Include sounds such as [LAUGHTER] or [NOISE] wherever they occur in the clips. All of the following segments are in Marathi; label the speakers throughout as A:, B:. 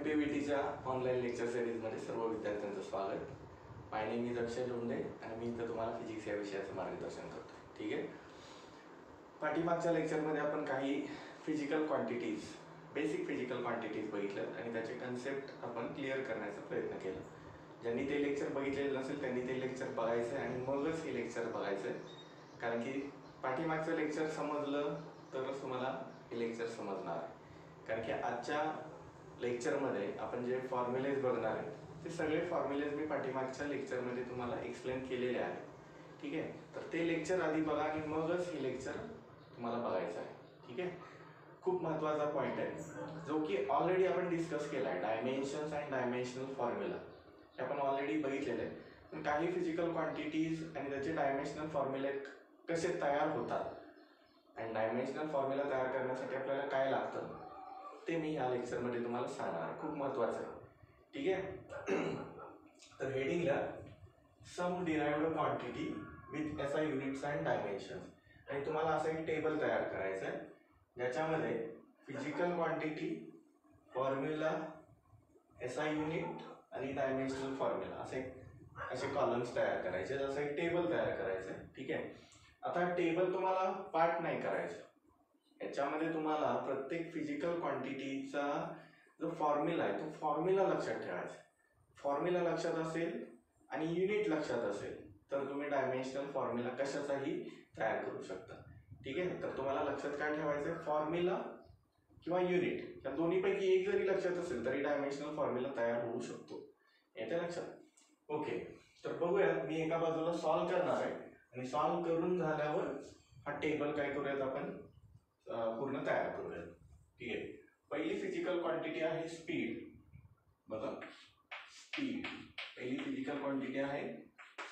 A: एम पी व्ही टीच्या ऑनलाईन लेक्चर सिरीजमध्ये सर्व विद्यार्थ्यांचं स्वागत. My name is Akshay Londhe आणि मी इथं तुम्हाला फिजिक्स या विषयाचं मार्गदर्शन करतो ठीक आहे? पाठीमागच्या लेक्चरमध्ये आपण काही physical quantities basic physical quantities बघितलं आणि त्याचे कन्सेप्ट आपण क्लिअर करण्याचा प्रयत्न केला. ज्यांनी ते लेक्चर बघितलेलं नसेल त्यांनी ते लेक्चर बघायचं आहे आणि मगच हे लेक्चर बघायचं आहे कारण की पाठीमागचं लेक्चर समजलं तरच तुम्हाला हे लेक्चर समजणार आहे. कारण की आजच्या लेक्चरमध्ये आपण जे फॉर्म्युलेज बघणार आहे ते सगळे फॉर्म्युलेज मी पाठीमागच्या लेक्चरमध्ये तुम्हाला एक्सप्लेन केलेले आहेत. ठीक आहे? तर ते लेक्चर आधी बघा आणि मगच हे लेक्चर तुम्हाला बघायचं आहे. ठीक आहे? खूप महत्त्वाचा पॉईंट आहे. जो की ऑलरेडी आपण डिस्कस केला आहे डायमेन्शन्स अँड डायमेन्शनल फॉर्म्युला हे आपण ऑलरेडी बघितलेलं आहे. पण काही फिजिकल क्वांटिटीज आणि त्याचे डायमेन्शनल फॉर्म्युले कसे तयार होतात? आणि डायमेन्शनल फॉर्म्युला तयार करण्यासाठी आपल्याला काय लागतं? ते मी या लेक्चरमध्ये तुम्हाला सांगणार आहे. खूप महत्त्वाचं आहे. ठीक आहे? [CLEARS THROAT] तर हेडिंगला some derived quantity with S I units and dimensions आणि तुम्हाला असं एक टेबल तयार करायचं आहे. ज्याच्यामध्ये physical quantity formula S I unit आणि डायमेन्शनल फॉर्म्युला असे असे कॉलम्स तयार करायचे. असं एक टेबल तयार करायचं आहे. ठीक आहे? आता टेबल तुम्हाला पार्ट नाही करायचं. याच्यामध्ये तुम्हाला प्रत्येक फिजिकल क्वांटिटीचा जो फॉर्म्युला आहे तो फॉर्म्युला लक्षात ठेवायचा फॉर्म्युला लक्षात असेल आणि युनिट लक्षात असेल तर तुम्ही डायमेन्शनल फॉर्म्युला कशाचाही तयार करू शकता. ठीक आहे? तर तुम्हाला लक्षात काय ठेवायचं आहे? फॉर्म्युला किंवा युनिट या दोन्हीपैकी एक जरी लक्षात असेल तरी डायमेन्शनल फॉर्म्युला तयार होऊ शकतो. येते लक्षात? ओके तर बघूया मी एका बाजूला सॉल्व करणार आहे. आणि सॉल्व करून झाल्यावर हा टेबल काय करूयात आपण? पूर्ण तयार करूया ठीक आहे? पहिली फिजिकल क्वांटिटी आहे स्पीड बघा. स्पीड पहिली फिजिकल क्वांटिटी आहे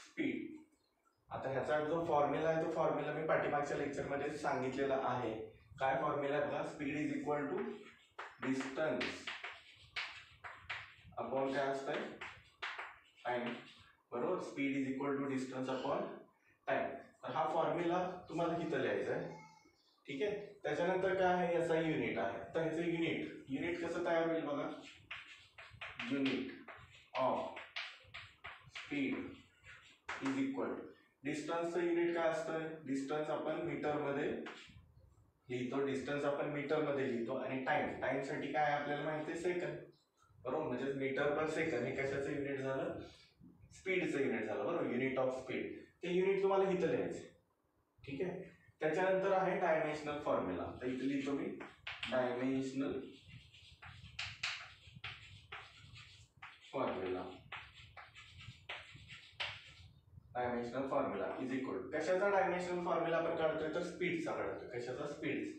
A: स्पीड आता ह्याचा जो फॉर्म्युला आहे तो फॉर्म्युला मी पाठीमागच्या लेक्चरमध्ये सांगितलेला आहे. काय फॉर्म्युला आहे बघा? Speed is equal to distance upon काय असतंय? टाईम बरोबर? Speed is equal to distance upon time तर हा फॉर्म्युला तुम्हाला इथं लिहायचा आहे. ठीक आहे? त्याच्यानंतर काय आहे? याचा युनिट आहे. तर ह्याचं युनिट युनिट कसं तयार होईल बघा? Unit of speed is equal डिस्टन्सचं unit काय असतं? डिस्टन्स आपण मीटरमध्ये लिहितो. डिस्टन्स आपण मीटरमध्ये लिहितो. आणि टाइम टाइमसाठी काय आहे आपल्याला माहिती आहे? सेकंद बरोबर? म्हणजे मीटर पर सेकंद हे कशाचं युनिट झालं? स्पीडचं युनिट झालं. बरोबर? युनिट ऑफ स्पीड ते युनिट तुम्हाला इथं लिहायचं ठीक आहे? त्याच्यानंतर आहे डायमेन्शनल फॉर्म्युला तर इथे लिहितो मी. Dimensional formula dimensional formula is equal कशाचा डायमेन्शनल फॉर्म्युला आपण काढतोय? तर स्पीडचा काढतोय. कशाचा? स्पीड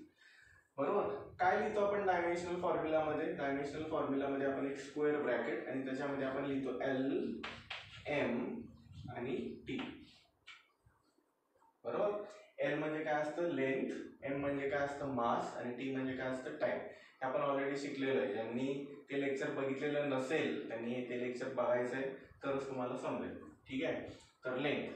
A: बरोबर? काय लिहितो आपण डायमेन्शनल फॉर्म्युलामध्ये डायमेन्शनल फॉर्म्युलामध्ये आपण एक स्क्वेअर ब्रॅकेट आणि त्याच्यामध्ये आपण लिहितो एल एम आणि टी बरोबर? एल म्हणजे काय असतं लेंथ एम म्हणजे काय असतं मास आणि टी म्हणजे काय असतं टाईम हे आपण ऑलरेडी शिकलेलं आहे. ज्यांनी ते लेक्चर बघितलेलं नसेल त्यांनी ते लेक्चर बघायचं आहे तरच तुम्हाला समजेल. ठीक आहे? तर लेंथ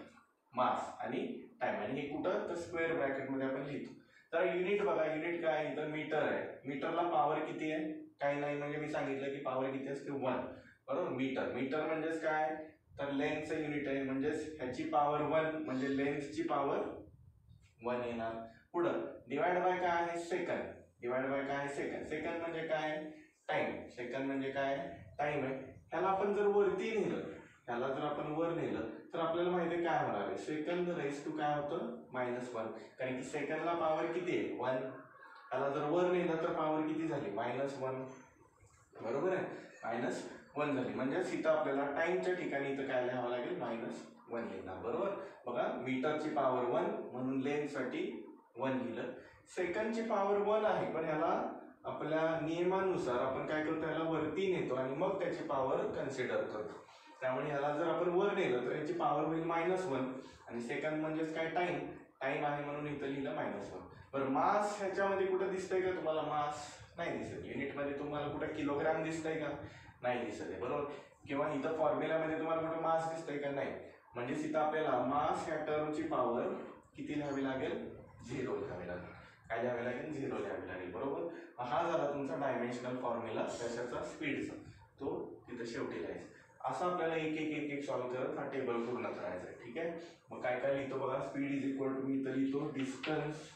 A: मास आणि टाईम आणि हे कुठं? तर स्क्वेअर ब्रॅकेटमध्ये आपण लिहितो. तर युनिट बघा. युनिट काय आहे? इथं मीटर आहे. मीटरला पॉवर किती आहे? काही नाही. म्हणजे मी सांगितलं की पॉवर किती असते? वन बरोबर? मीटर मीटर म्हणजेच काय? तर लेंथचं युनिट आहे. म्हणजेच ह्याची पॉवर वन म्हणजे लेंथची पॉवर वन येणार पुढं डिवाइड बाय काय आहे? सेकंद डिवाइड बाय काय आहे? सेकंद सेकंद म्हणजे काय? टाइम सेकंद म्हणजे काय? टाइम आहे. ह्याला आपण जर वरती नेलं ह्याला जर आपण वर नेलं तर आपल्याला माहिती आहे काय होणार आहे? सेकंद रेस टू काय होतं? मायनस वन कारण की सेकंदला पॉवर किती आहे? वन ह्याला जर वर नेलं तर पॉवर किती झाली? मायनस वन बरोबर आहे? मायनस वन झाली. म्हणजेच इथं आपल्याला टाइमच्या ठिकाणी इथं काय लिहावं लागेल? मायनस वन लिहिणार. बरोबर? बघा मीटरची पॉवर वन म्हणून लेन्थसाठी वन लिहिलं. सेकंडची पॉवर वन आहे पण ह्याला आपल्या नियमानुसार आपण काय करतो? ह्याला वरती नेतो आणि मग त्याची पॉवर कन्सिडर करतो. त्यामुळे ह्याला जर आपण वर नेलं तर याची पॉवर होईल मायनस वन आणि सेकंड म्हणजेच काय? टाईम टाईम आहे म्हणून इथं लिहिलं मायनस वन बरं मास ह्याच्यामध्ये कुठं दिसतंय का तुम्हाला? मास नाही दिसत. युनिटमध्ये तुम्हाला कुठं किलोग्राम दिसतंय का? नाही दिसत आहे. बरोबर? किंवा इथं फॉर्म्युलामध्ये तुम्हाला कुठं मास दिसतंय का नाही? म्हणजेच इथं आपल्याला मास ह्या टर्मची पॉवर किती लिहावी लागेल? झिरो लिहावी लागेल. काय लिहावे लागेल? झिरो लिहावी लागेल. बरोबर? मग हा झाला तुमचा डायमेन्शनल फॉर्म्युला कशाचा स्पीडचा तो तिथं शेवटी लिहायचा असं आपल्याला एक एक एक एक सॉल्व्ह करत हा टेबल पूर्ण करायचा आहे. ठीक आहे? मग काय काय लिहितो बघा? स्पीड इज इक्वल टू मी इथं लिहितो डिस्टन्स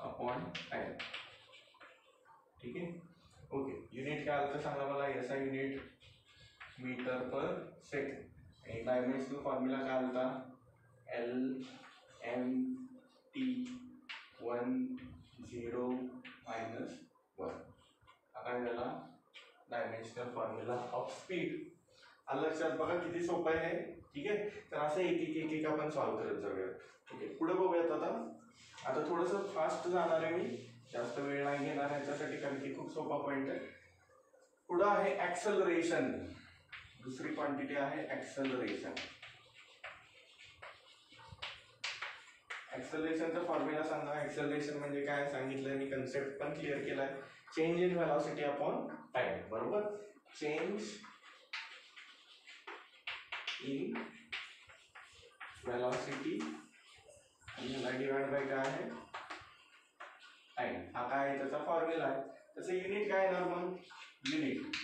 A: अपॉन टाइम ठीक आहे? ओके युनिट काय आलं तर सांगा मला याचा युनिट मीटर पर सेकंड आणि डायमेन्शनल फॉर्म्युला काय आलता? L M T one zero minus one हा काय झाला डायमेन्शनल फॉर्म्युला ऑफ स्पीड आलं लक्षात बघा किती सोपं आहे ठीक आहे? तर असं एक एक एक एक आपण सॉल्व्ह करत जाऊया ओके पुढे बघूयात आता. आता थोडंसं फास्ट जाणार आहे मी. जास्त वेळ नाही घेणार ह्याच्यासाठी कारण की खूप सोपा पॉईंट आहे. पुढं आहे ॲक्सलरेशन दुसरी क्वांटिटी आहे ॲक्सलरेशन ॲक्सलरेशनचा फॉर्म्युला सांगा. ॲक्सलरेशन म्हणजे काय? सांगितलं मी कन्सेप्ट पण क्लिअर केलाय. Change in velocity upon time बरोबर? चेंज इन व्हॅलॉसिटी आणि ह्याला डिवाइड बाय काय आहे? आहे. हा काय आहे? त्याचा फॉर्म्युला आहे. त्याचं युनिट काय येणार मग युनिट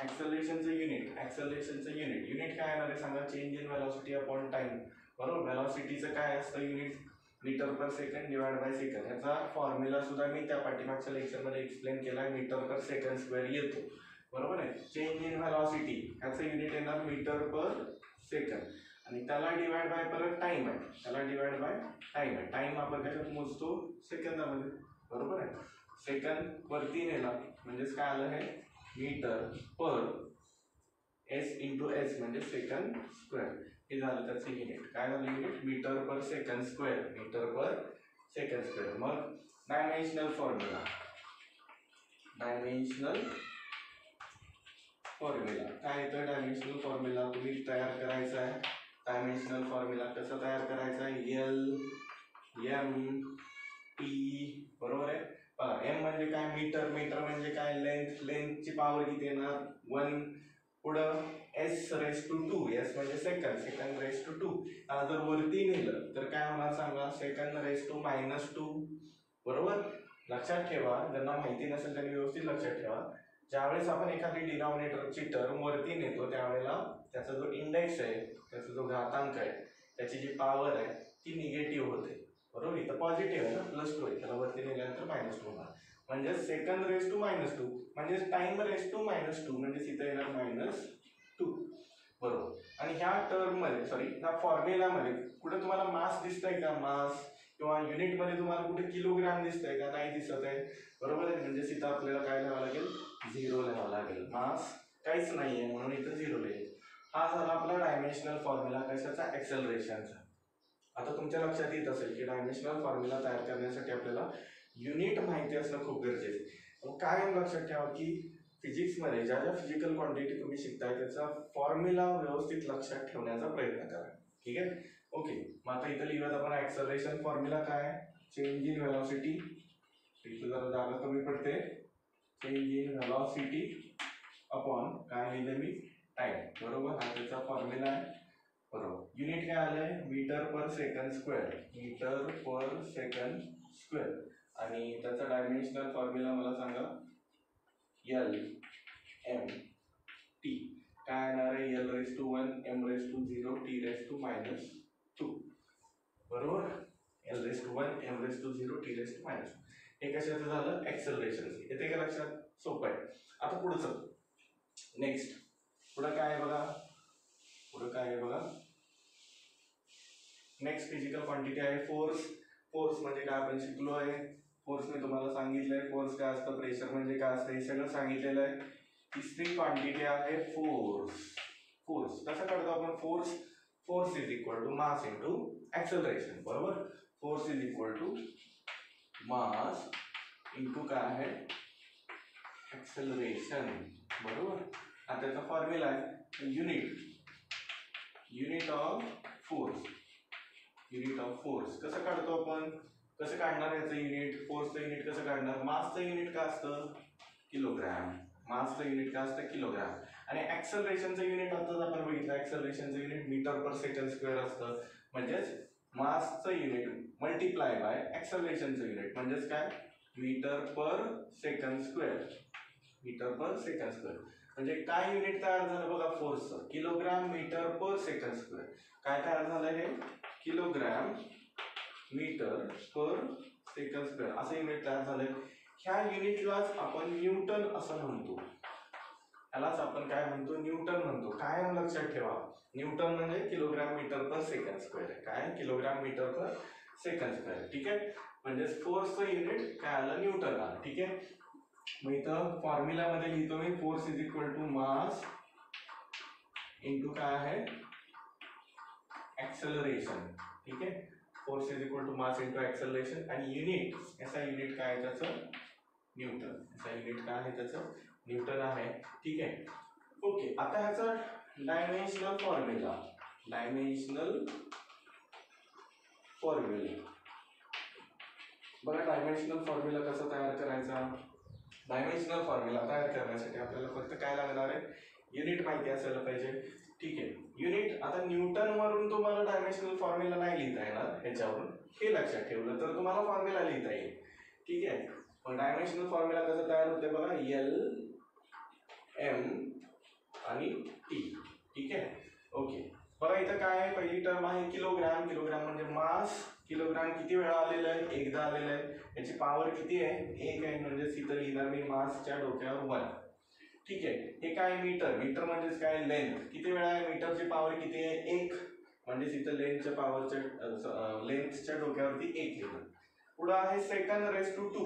A: ॲक्सलेशनचं युनिट ॲक्सलेशनचं युनिट युनिट काय येणार आहे सांगा? Change in velocity upon time बरोबर? व्हॅलॉसिटीचं काय असतं unit metre per second divide by second ह्याचा फॉर्म्युला सुद्धा मी त्या पाठीमागच्या लेक्चरमध्ये एक्सप्लेन केला आहे. मीटर पर सेकंड स्क्वेअर येतो. बरोबर आहे? चेंज इन व्हॅलॉसिटी ह्याचं युनिट येणार मीटर पर सेकंड आणि त्याला डिवाइड बाय परत टाइम आहे. त्याला डिवाइड बाय टाइम आहे. टाइम आपण कशात मोजतो सेकंदामध्ये. बरोबर आहे? सेकंद वरती नेला. म्हणजेच काय आलं हे? Metre per S into S म्हणजे सेकंद स्क्वेअर हे झालं त्याचं युनिट काय झालं unit metre per second square metre per second square मग डायमेन्शनल फॉर्म्युला डायमेन्शनल फॉर्म्युला काय येतं डायमेन्शनल फॉर्म्युला तुम्ही तयार करायचा आहे. डायमेन्शनल फॉर्म्युला कसं तयार करायचा? आहे एल एम टी बरोबर आहे? बघा एम म्हणजे काय? मीटर. मीटर म्हणजे काय? लेंथ लेंथची पॉवर किती येणार? वन पुढं S raise to two S म्हणजे सेकंद सेकंड रेस टू टू जर वरती नेलं तर काय होणार सांगा? सेकंद रेस टू मायनस टू बरोबर? लक्षात ठेवा. ज्यांना माहिती नसेल त्यांनी व्यवस्थित लक्षात ठेवा. ज्यावेळेस आपण एखादी डिनॉमिनेटरची टर्म वरती नेतो त्यावेळेला त्याचा जो इंडेक्स आहे त्याचा जो घातांक आहे त्याची जी पॉवर आहे ती निगेटिव्ह होते. बरोबर? इथं पॉझिटिव्ह आहे ना? प्लस टू आहे. त्याला वरती नेल्यानंतर मायनस टू होणार. म्हणजे second raise to minus two म्हणजे time raise to minus two म्हणजे इथं येणार मायनस टू बरोबर? आणि ह्या टर्ममध्ये सॉरी ह्या फॉर्म्युलामध्ये कुठं तुम्हाला मास दिसतंय का? मास किंवा युनिटमध्ये तुम्हाला कुठे किलोग्राम दिसतंय का? नाही दिसत आहे. बरोबर आहे? म्हणजे इथं आपल्याला काय लिहावं लागेल? झिरो लिहावं लागेल. मास काहीच नाही आहे म्हणून इथं झिरो लिहिल हा झाला आपला डायमेन्शनल फॉर्म्युला कशाचा? ॲक्सेलरेशनचा आता तुमच्या लक्षात येत असेल की डायमेन्शनल फॉर्म्युला तयार करण्यासाठी आपल्याला युनिट माहिती असणं खूप गरजेचं आहे. मग काय लक्षात ठेवा की फिजिक्समध्ये ज्या ज्या फिजिकल क्वांटिटी तुम्ही शिकताय त्याचा फॉर्म्युला व्यवस्थित लक्षात ठेवण्याचा प्रयत्न करा. ठीक आहे? ओके मग आता इथं लिहूयात आपण ॲक्सलरेशन फॉर्म्युला काय चेंज इन व्हेलॉसिटी इथं जरा जागा कमी पडते. चेंज इन व्हेलॉसिटी अपॉन काय लिहिलं मी? टाइम बरोबर? हा त्याचा फॉर्म्युला आहे. बरोबर. युनिट काय आलं आहे metre per second square metre per second square आणि त्याचा डायमेन्शनल फॉर्म्युला मला सांगा. एल एम टी काय येणार आहे? L raise to one M raise to zero T raise to minus two बरोबर? L raise to one M raise to zero T raise to minus हे कशाचं झालं? एक्सेलरेशन येते का लक्षात? सोपं आहे. आता पुढचं. नेक्स्ट पुढं काय नेक्स्ट फ़िज़िकल क्वांटिटी आहे फोर्स फोर्स म्हणजे शिकलो आहे. फोर्स मी तुम्हाला सांगितलंय. फोर्स काय असतं? प्रेशर म्हणजे काय असतं? हे क्वांटिटी आहे. फोर्स फोर्स कसं आपण? Force force is equal to mass into acceleration बरोबर? Force is equal to mass into काय आहे? ॲक्सेलरेशन बरोबर? हा त्याचा फॉर्म्युला आहे unit unit of force unit of force कसं काढतो आपण? कसं काढणार याचं युनिट फोर्सचं युनिट कसं काढणार? मासचं युनिट का असतं? किलोग्रॅम मासचं युनिट का असतं? किलोग्रॅम आणि ॲक्सलरेशनचं युनिट आताच आपण बघितलं. ॲक्सलरेशनचं unit metre per second square असतं. म्हणजेच मासचं युनिट मल्टिप्लाय बाय ऍक्सलरेशनचं युनिट म्हणजेच काय? Metre per second square metre per second square म्हणजे काय युनिट तयार झालं बघा फोर्सचं kilogram metre per second square काय तयार झालं हे? Kilogram metre per second square असं युनिट तयार झालंय ह्या युनिटलाच आपण न्यूटन असं म्हणतो. यालाच आपण काय म्हणतो? न्यूटन म्हणतो. काय लक्षात ठेवा. न्यूटन म्हणजे kilogram metre per second square आहे काय? Kilogram metre per second square ठीक आहे? म्हणजे फोर्सचं युनिट काय आलं? न्यूटन आलं. ठीक आहे? मग इथं फॉर्म्युलामध्ये लिहितो मी force is equal to mass into काय आहे? ऍक्सेलरेशन ठीक आहे? Force is equal to mass into acceleration आणि युनिट याचा युनिट काय आहे त्याचं? न्यूटन याचा युनिट काय आहे त्याचं? न्यूटन आहे. ठीक आहे? ओके आता ह्याचा डायमेन्शनल फॉर्म्युला डायमेन्शनल फॉर्म्युला बघा डायमेन्शनल फॉर्म्युला कसा तयार करायचा? डायमेन्शनल फॉर्म्युला तयार करण्यासाठी आपल्याला फक्त काय लागणार आहे? युनिट माहिती असायला पाहिजे. ठीक आहे. युनिट आता न्यूटन वरून तुम्हाला डायमेन्शनल फॉर्म्युला नाही लिहिता येणार ह्याच्यावरून. हे लक्षात ठेवलं तर तुम्हाला फॉर्म्युला लिहिता येईल. ठीक आहे? मग डायमेन्शनल फॉर्म्युला कसं तयार होते बघा? एल एम आणि टी ठीक आहे? ओके बघा इथं काय आहे? पहिली टर्म आहे किलोग्रॅम. किलोग्रॅम म्हणजे मास. किलोग्राम किती वेळा आलेलं आहे? एकदा आलेलं आहे. याची पॉवर किती आहे? एक आहे. म्हणजेच इथं लिहिणार मी मासच्या डोक्यावर वन. ठीक आहे. हे काय मीटर? मीटर म्हणजेच काय? लेंथ किती वेळा आहे? मीटरची पॉवर किती आहे? एक. म्हणजेच इथं लेंथच्या पॉवरच्या लेंथच्या डोक्यावरती एक लिहिलं पुढं आहे सेकंड रेस टू टू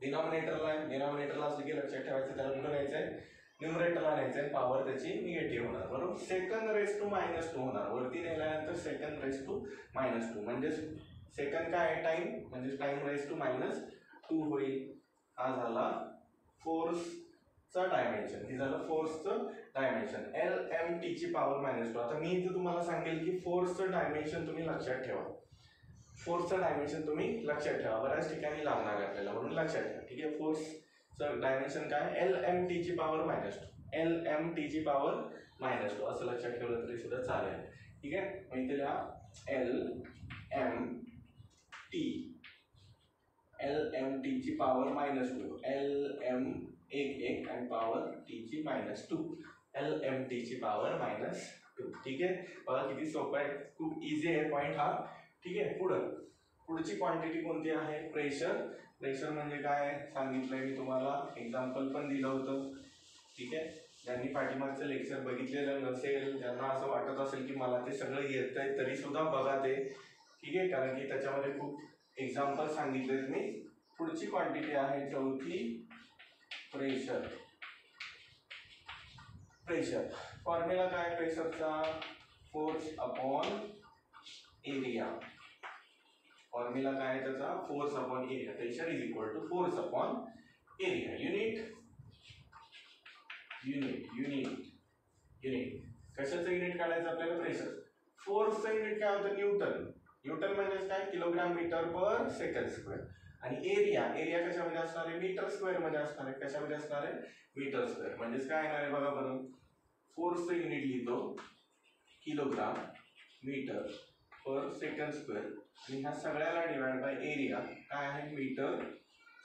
A: डिनॉमिनेटरला आहे डिनॉमिनेटरला असलं की लक्षात ठेवायचं त्याला कुठं घ्यायचं आहे न्युमरेटरला आणायचं आहे पॉवर त्याची निगेटिव्ह होणार बरोबर? Second raise to minus two होणार. वरती नेल्यानंतर second raise to minus two म्हणजे सेकंड काय आहे? टाइम म्हणजे time raise to minus two होईल. हा झाला फोर्सचा डायमेन्शन हे झालं फोर्सचं डायमेन्शन एल एम टीची पॉवर मायनस टू आता मी इथे तुम्हाला सांगेल की फोर्सचं डायमेन्शन तुम्ही लक्षात ठेवा. फोर्सचं डायमेन्शन तुम्ही लक्षात ठेवा. बऱ्याच ठिकाणी लागणार आहे आपल्याला. म्हणून लक्षात ठेवा. ठीक आहे? फोर्स सर डायमेन्शन काय? एल एम टीची power minus two L M टीची पॉवर मायनस टू असं लक्षात ठेवलं तरी सुद्धा चालेल. ठीक आहे? मग इथे लिहा. L M T L M टीची power minus two L M एक एक आणि पॉवर टीची मायनस टू एल एम टीची पॉवर मायनस टू ठीक आहे? बघा किती सोपं आहे. खूप इझी आहे पॉईंट हा. ठीक आहे? पुढं. पुढची क्वांटिटी कोणती आहे? प्रेशर प्रेशर म्हणजे काय सांगितलंय मी तुम्हाला. एक्झाम्पल पण दिलं होतं. ठीक आहे? ज्यांनी पाठीमागचं लेक्चर बघितलेलं नसेल ज्यांना असं वाटत असेल की मला ते सगळं येत आहे तरी सुद्धा बघा ते. ठीक आहे? कारण की त्याच्यामध्ये खूप एक्झाम्पल सांगितले मी. पुढची क्वांटिटी आहे चौथी प्रेशर प्रेशर फॉर्म्युला काय प्रेशरचा फोर्स अपॉन एरिया फॉर्म्युला काय आहे त्याचा? Force upon area pressure is equal to force upon area unit unit unit unit कशाचं युनिट काढायचं आपल्याला? प्रेशर फोर्सचं युनिट काय होतं? न्यूटन न्यूटन म्हणजेच काय? Kilogram metre per second square आणि एरिया एरिया कशामध्ये असणार आहे? मीटर स्क्वेअरमध्ये असणार आहे. कशामध्ये असणार आहे? मीटर स्क्वेअर म्हणजेच काय येणार आहे बघा बरं फोर्सचं युनिट लिहितो. Kilogram metre per second square आणि ह्या सगळ्याला डिवाइड बाय एरिया काय आहे? मीटर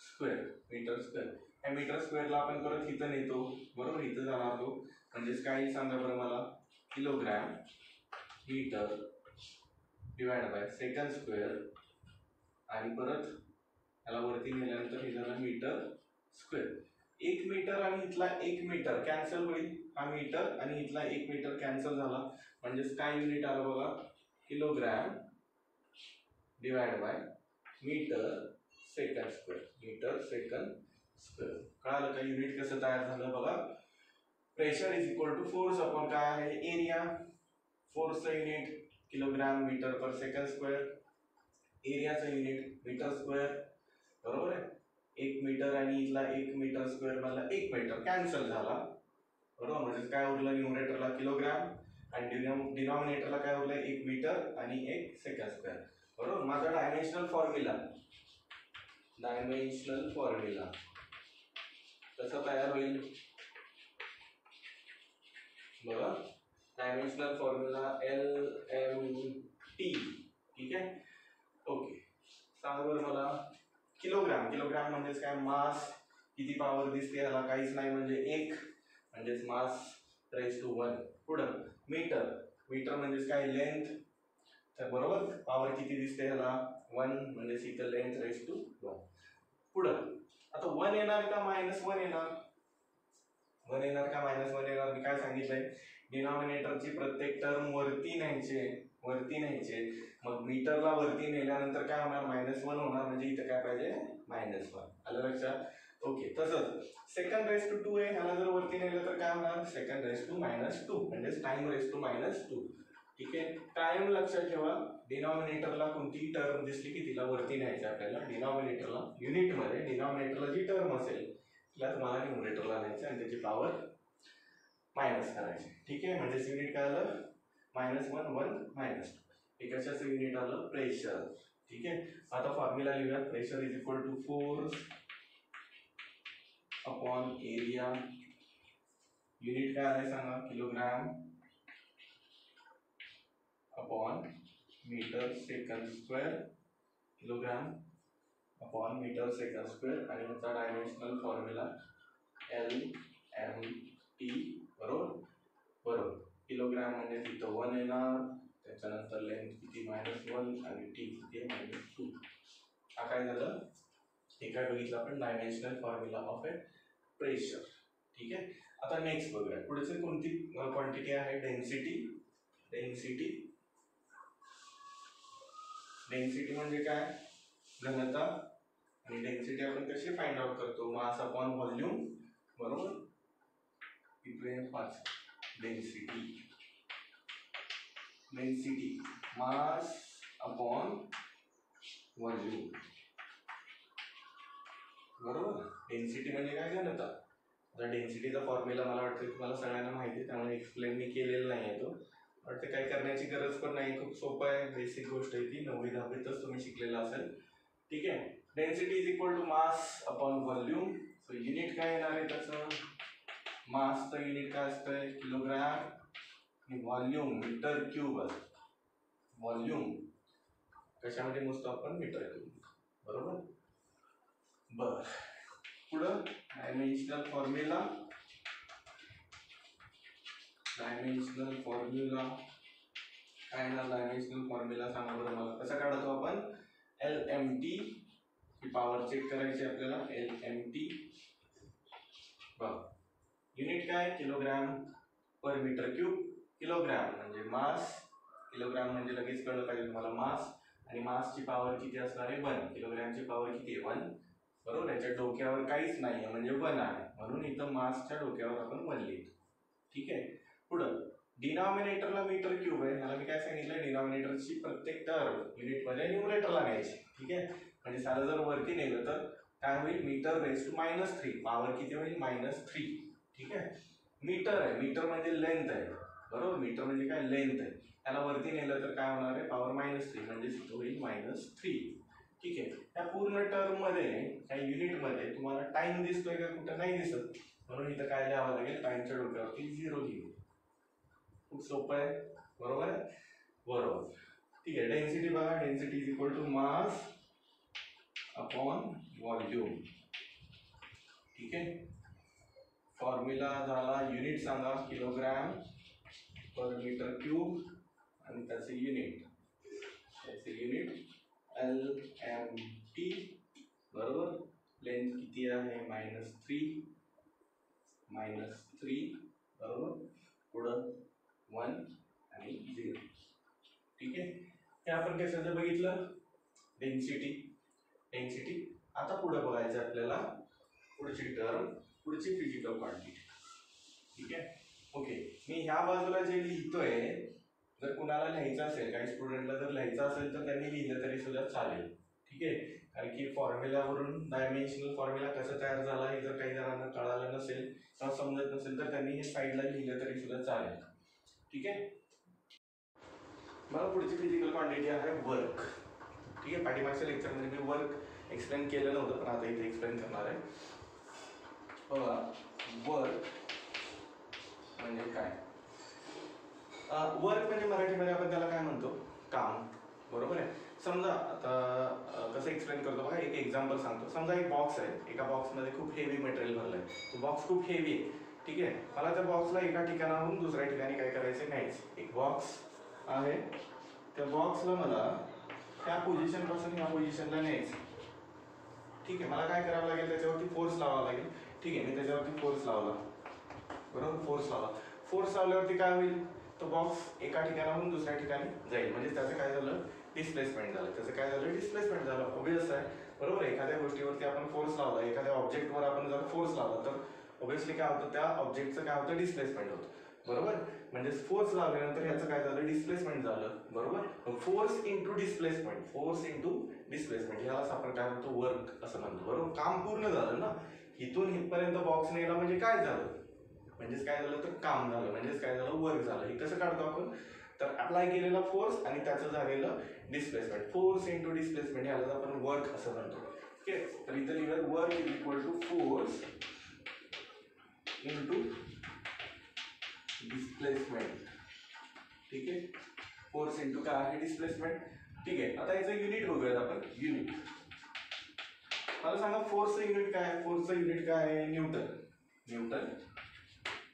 A: स्क्वेअर मीटर स्क्वेअर ह्या मीटर स्क्वेअरला आपण परत इथं नेतो. बरोबर? इथं जाणार तो म्हणजेच काय सांगा बरं मला? Kilogram metre divide by second square आणि परत याला वरती नेल्यानंतर हे झालं मीटर स्क्वेअर एक मीटर आणि इथला एक मीटर कॅन्सल होईल. हा मीटर आणि इथला एक मीटर कॅन्सल झाला. म्हणजेच काय युनिट आलं बघा? Kilogram divide by metre second square metre second square. कळालं का? युनिट कसं तयार झालं बघा. Pressure is equal to force upon काय आहे? Area फोर्सचं unit kilogram metre per second square एरियाचं unit metre square बरोबर आहे? एक मीटर आणि इथला एक मीटर स्क्वेअर मधला एक मीटर कॅन्सल झाला. बरोबर? म्हणजे काय उरलं? न्यूमरेटरला किलोग्रॅम. आणि डिनॉम डिनॉमिनेटरला काय उरलं एक मीटर आणि एक सेकंड स्क्वेअर बरोबर? माझा डायमेन्शनल फॉर्म्युला डायमेन्शनल फॉर्म्युला कसं तयार होईल. बघा dimensional formula L M T ठीक आहे? ओके. सांगा बरं मला. किलोग्राम किलोग्राम म्हणजेच काय? मास किती पावर दिसते? याला काहीच नाही म्हणजे एक. म्हणजेच मास रेस टू वन पुढं. मीटर. मीटर म्हणजेच काय? लेंथ तर बरोबर? पॉवर किती दिसते ह्याला? वन म्हणजेच इथं लेंथ रेस टू वन पुढं. आता वन येणार का मायनस वन येणार? वन येणार का मायनस वन येणार? मी काय सांगितलंय? डिनॉमिनेटरची प्रत्येक टर्म वरती न्यायचे वरती न्यायचे मग मीटरला वरती नेल्यानंतर काय होणार? मायनस वन होणार. म्हणजे इथं काय पाहिजे? मायनस वन आलं लक्षात? ओके तसंच. सेकंड रेस टू टू आहे ह्याला जर वरती नेलं तर काय होणार? Second raise to minus two म्हणजेच time raise to minus two ठीक आहे? टाइम लक्षात ठेवा. डिनॉमिनेटरला कोणतीही टर्म दिसली की तिला वरती न्यायचं आपल्याला. डिनॉमिनेटरला युनिटमध्ये डिनॉमिनेटरला जी टर्म असेल तिला तुम्हाला न्यूमरेटरला न्यायचं आणि त्याची पॉवर मायनस करायची. ठीक आहे? म्हणजेच युनिट काय आलं? Minus one one minus two हे युनिट आलं प्रेशर ठीक आहे? आता फॉर्म्युला लिहूयात. Pressure is equal to force upon area unit काय आहे सांगा? Kilogram upon metre second square kilogram upon metre second square आणि याचा dimensional formula L M T बरोबर? बरोबर. किलोग्राम म्हणजे तिथं वन येणार. त्याच्यानंतर लेंथ किती मायनस वन आणि टी किती मायनस टू हा काय झालं? हे काय बघितलं आपण dimensional formula of a pressure ठीक आहे आता नेक्स्ट बघूया. पुढचे कोणती क्वांटिटी आहे? डेन्सिटी डेन्सिटी डेन्सिटी म्हणजे काय? घनता, आणि डेन्सिटी आपण कशी फाइंड आउट करतो? मास अपॉन व्हॉल्यूम बरोबर? इकडे पाच density density mass upon volume बरोबर. डेन्सिटी म्हणजे काय घनता आता डेन्सिटीचा फॉर्म्युला मला वाटतं तुम्हाला सगळ्यांना माहिती आहे त्यामुळे एक्सप्लेन मी केलेला नाही आहे तो वाटतं काही करण्याची गरज पण नाही खूप सोपं आहे बेसिक गोष्ट आहे ती. नववी दहावीतच तुम्ही शिकलेला असेल. ठीक आहे. Density is equal to mass upon volume so unit काय येणार आहे त्याचं? मासचं युनिट काय असतंय किलोग्रॅम आणि व्हॉल्यूम मीटर क्यूब असतं. व्हॉल्यूम कशामध्ये मोजतो आपण? मीटर क्यूब बरोबर? बर. पुढं डायमेन्शनल फॉर्म्युला डायमेन्शनल फॉर्म्युला काय ना डायमेन्शनल फॉर्म्युला सांगा बरं मला. कसा काढतो आपण? एल एम टी ही पॉवर चेक करायची आपल्याला. एल एम टी बघ. युनिट काय? Kilogram per metre cube kilogram म्हणजे मास किलोग्रॅम म्हणजे लगेच कळलं पाहिजे तुम्हाला मास आणि मासची पॉवर किती असणार आहे? वन किलोग्रॅमची पॉवर किती आहे? वन बरोबर याच्या डोक्यावर काहीच नाही आहे म्हणजे वन आहे. म्हणून इथं मासच्या डोक्यावर आपण वन लिहितो. ठीक आहे? पुढं डिनॉमिनेटरला मीटर क्यूब आहे. मला मी काय सांगितलं? डिनॉमिनेटरची प्रत्येक टर्म युनिटमध्ये न्यूमरेटरला घ्यायची ठीक आहे? म्हणजे सारं जर वरती नेलं तर काय होईल? Metre raise to minus three power किती होईल? मायनस थ्री ठीक आहे? मीटर आहे. मीटर म्हणजे लेंथ आहे. बरोबर? मीटर म्हणजे काय? लेंथ आहे. त्याला वरती नेलं तर काय होणार आहे? पॉवर मायनस थ्री म्हणजे होईल मायनस थ्री ठीक आहे. त्या पूर्ण टर्ममध्ये त्या युनिटमध्ये तुम्हाला टाइम दिसतोय का कुठं नाही दिसत? म्हणून इथं काय लिहावं लागेल? टाइमच्या डोक्यावरती झिरो लिहू. खूप सोपं आहे. बरोबर आहे? बरोबर. ठीक आहे. डेन्सिटी बघा. Density is equal to mass upon volume ठीक आहे? फॉर्म्युला झाला. युनिट सांगा. किलोग्रॅम पर मीटर क्यूब आणि त्याचे युनिट त्याचे युनिट एल एम टी बरोबर? लेंथ किती आहे? मायनस थ्री मायनस थ्री बरोबर? पुढं वन आणि झिरो ठीक आहे? हे आपण कशाचं बघितलं? डेन्सिटी डेन्सिटी आता पुढं बघायचं आपल्याला. पुढची टर्म पुढची फिजिकल क्वांटिटी ठीक आहे? ओके मी ह्या बाजूला जे लिहितोय जर कुणाला लिहायचं असेल काही स्टुडंटला जर लिहायचं असेल तर त्यांनी लिहिलं तरी सुद्धा चालेल. ठीक आहे? कारण की फॉर्म्युलावरून डायमेन्शनल फॉर्म्युला कसं तयार झाला हे जर काही जणांना कळालं नसेल किंवा समजत नसेल तर त्यांनी हे साईडला लिहिलं तरी सुद्धा चालेल. ठीक आहे? मला पुढची फिजिकल क्वांटिटी आहे वर्क ठीक आहे? पाठीमागच्या लेक्चरमध्ये मी वर्क एक्सप्लेन केलं नव्हतं पण आता इथे एक्सप्लेन करणार आहे. बघा वर्क म्हणजे काय? वर्क म्हणजे मराठीमध्ये आपण त्याला काय म्हणतो? काम. बरोबर आहे? समजा आता कसं एक्सप्लेन करतो बघा एक एक्झाम्पल सांगतो. समजा एक बॉक्स आहे. एका बॉक्समध्ये खूप हेवी मटेरियल भरलं आहे तो बॉक्स खूप हेवी आहे. ठीक आहे? मला त्या बॉक्सला एका ठिकाणाहून दुसऱ्या ठिकाणी काय करायचं नाहीच. एक बॉक्स आहे. त्या बॉक्सला मला ह्या पोझिशनपासून ह्या पोझिशनला न्यायचं ठीक आहे? मला काय करावं लागेल? त्याच्यावरती फोर्स लावावा लागेल. ठीक आहे? मी त्याच्यावरती फोर्स लावला. बरोबर? फोर्स लावला. फोर्स लावल्यावरती काय होईल? तो बॉक्स एका ठिकाणाहून दुसऱ्या ठिकाणी जाईल. म्हणजे त्याचं काय झालं? डिस्प्लेसमेंट झालं. त्याचं काय झालं? डिस्प्लेसमेंट झालं. ऑब्वियस आहे. बरोबर? एखाद्या गोष्टीवरती आपण फोर्स लावला. एखाद्या ऑब्जेक्टवर आपण जर फोर्स लावला तर ऑब्विसली काय होतं? त्या ऑब्जेक्टचं काय होतं? डिस्प्लेसमेंट होतं. बरोबर? म्हणजे फोर्स लावल्यानंतर ह्याचं काय झालं? डिस्प्लेसमेंट झालं. बरोबर? Force into displacement force into displacement ह्यालाच आपण काय म्हणतो? वर्क असं म्हणतो. बरोबर? काम पूर्ण झालं ना? इथून इथपर्यंत बॉक्स नेला म्हणजे काय झालं? म्हणजेच काय झालं तर काम झालं म्हणजेच काय झालं वर्क झालं. हे कसं काढतो आपण? तर अप्लाय केलेला फोर्स आणि त्याचं झालेलं डिस्प्लेसमेंट फोर्स इंटू डिस्प्लेसमेंट ह्याला आपण वर्क असं म्हणतो. ओके तर इथं लिहिलं work is equal to force into displacement ठीक आहे? फोर्स इंटू काय आहे डिस्प्लेसमेंट ठीक आहे. आता याचं युनिट बघूयात आपण. युनिट मला सांगा फोर्सचं युनिट काय? आहे फोर्सचं युनिट काय? आहे न्यूटन न्यूटन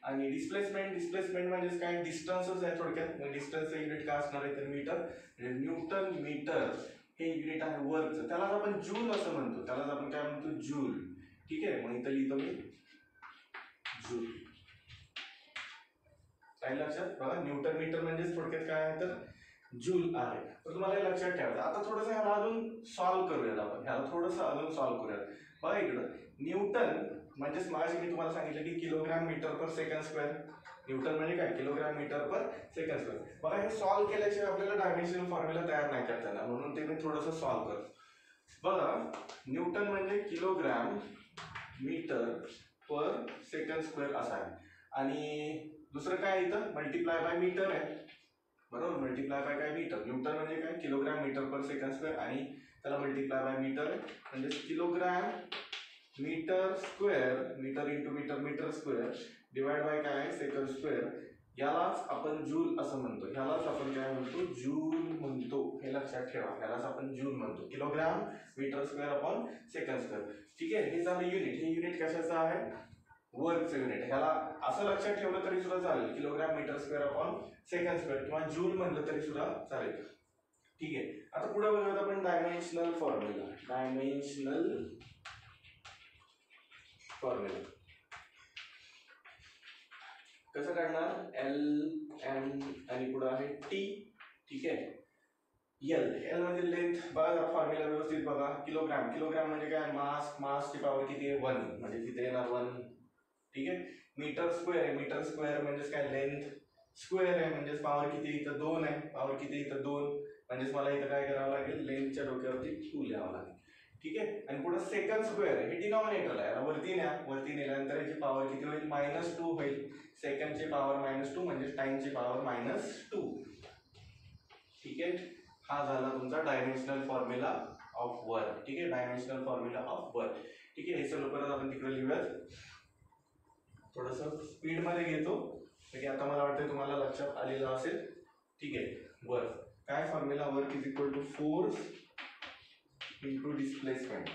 A: आणि डिस्प्लेसमेंट डिस्प्लेसमेंट म्हणजेच काय? डिस्टन्सच आहे थोडक्यात. मग डिस्टन्सचं युनिट काय असणार आहे तर मीटर न्यूटन मीटर हे युनिट आहे वर्कचं त्यालाच आपण जूल असं म्हणतो. त्यालाच आपण काय म्हणतो? जूल ठीक आहे? मग इथं लिहितो मी. जूल काय लक्षात? बघा न्यूटन मीटर म्हणजेच थोडक्यात काय आहे तर? जूल आहे. तर तुम्हाला हे लक्षात ठेवायचं. आता थोडंसं ह्याला अजून सॉल्व्ह करूयात आपण. ह्याला थोडंसं अजून सॉल्व्ह करूयात. बघा इकडं. न्यूटन म्हणजेच मगाशी मी तुम्हाला सांगितलं की kilogram metre per second square newton म्हणजे काय? Kilogram metre per second square बघा हे सॉल्व्ह केल्याशिवाय आपल्याला डायमेन्शनल फॉर्म्युला तयार नाही करता येणार. म्हणून ते मी थोडंसं सॉल्व्ह करतो. बघा न्यूटन म्हणजे kilogram metre per second square असा आहे आणि दुसरं काय आहे इथं? मल्टिप्लाय बाय मीटर आहे. बरोबर? मल्टिप्लाय बाय काय मीटर न्यूटन म्हणजे काय? Kilogram metre per second square आणि त्याला मल्टिप्लाय बाय मीटर आहे म्हणजे kilogram metre square metre into metre metre square divide by काय आहे? Second square. यालाच आपण जूल असं म्हणतो. ह्यालाच आपण काय म्हणतो? जूल म्हणतो. हे लक्षात ठेवा. ह्यालाच आपण जूल म्हणतो. Kilogram metre square upon second square. ठीक आहे? हे झालं युनिट हे युनिट कशाचं आहे? वर्कचं युनिट ह्याला असं लक्षात ठेवलं तरी सुद्धा चालेल. Kilogram metre square upon second square. किंवा जूल म्हणलं तरी सुद्धा चालेल. ठीक आहे? आता पुढे बघूयात आपण डायमेन्शनल फॉर्म्युला डायमेन्शनल फॉर्म्युला कसं काढणार? एल एम आणि पुढं आहे टी ठीक आहे? एल एल म्हणजे लेंथ बघा फॉर्म्युला व्यवस्थित बघा. किलोग्राम किलोग्राम म्हणजे काय? मास मासची पॉवर किती आहे? वन म्हणजे तिथे येणार वन ठीक आहे? मीटर स्क्वेअर आहे. मीटर स्क्वेअर म्हणजेच काय? लेंथ स्क्वेअर आहे म्हणजेच पॉवर किती इथं दोन आहे. पॉवर किती इथं दोन. म्हणजेच मला इथं काय करावं लागेल? लेंथच्या डोक्यावरती टू लिहावं लागेल. ठीक आहे? आणि पुढे सेकंड स्क्वेअर हे डिनॉमिनेटर आहे. याला वरती न्या वरती नेल्यानंतर याची पॉवर किती होईल? मायनस टू होईल. सेकंडची पॉवर मायनस टू म्हणजे टाइमची पॉवर मायनस टू ठीक आहे? हा झाला तुमचा डायमेन्शनल फॉर्म्युला ऑफ वर्क ठीक आहे? डायमेन्शनल फॉर्म्युला ऑफ वर्क ठीक आहे? हे सगळं परत आपण तिकडे लिहूयात. थोडंसं स्पीडमध्ये घेतो. की आता मला वाटतं तुम्हाला लक्षात आलेलं असेल. ठीक आहे? वर्क काय formula work is equal to force into displacement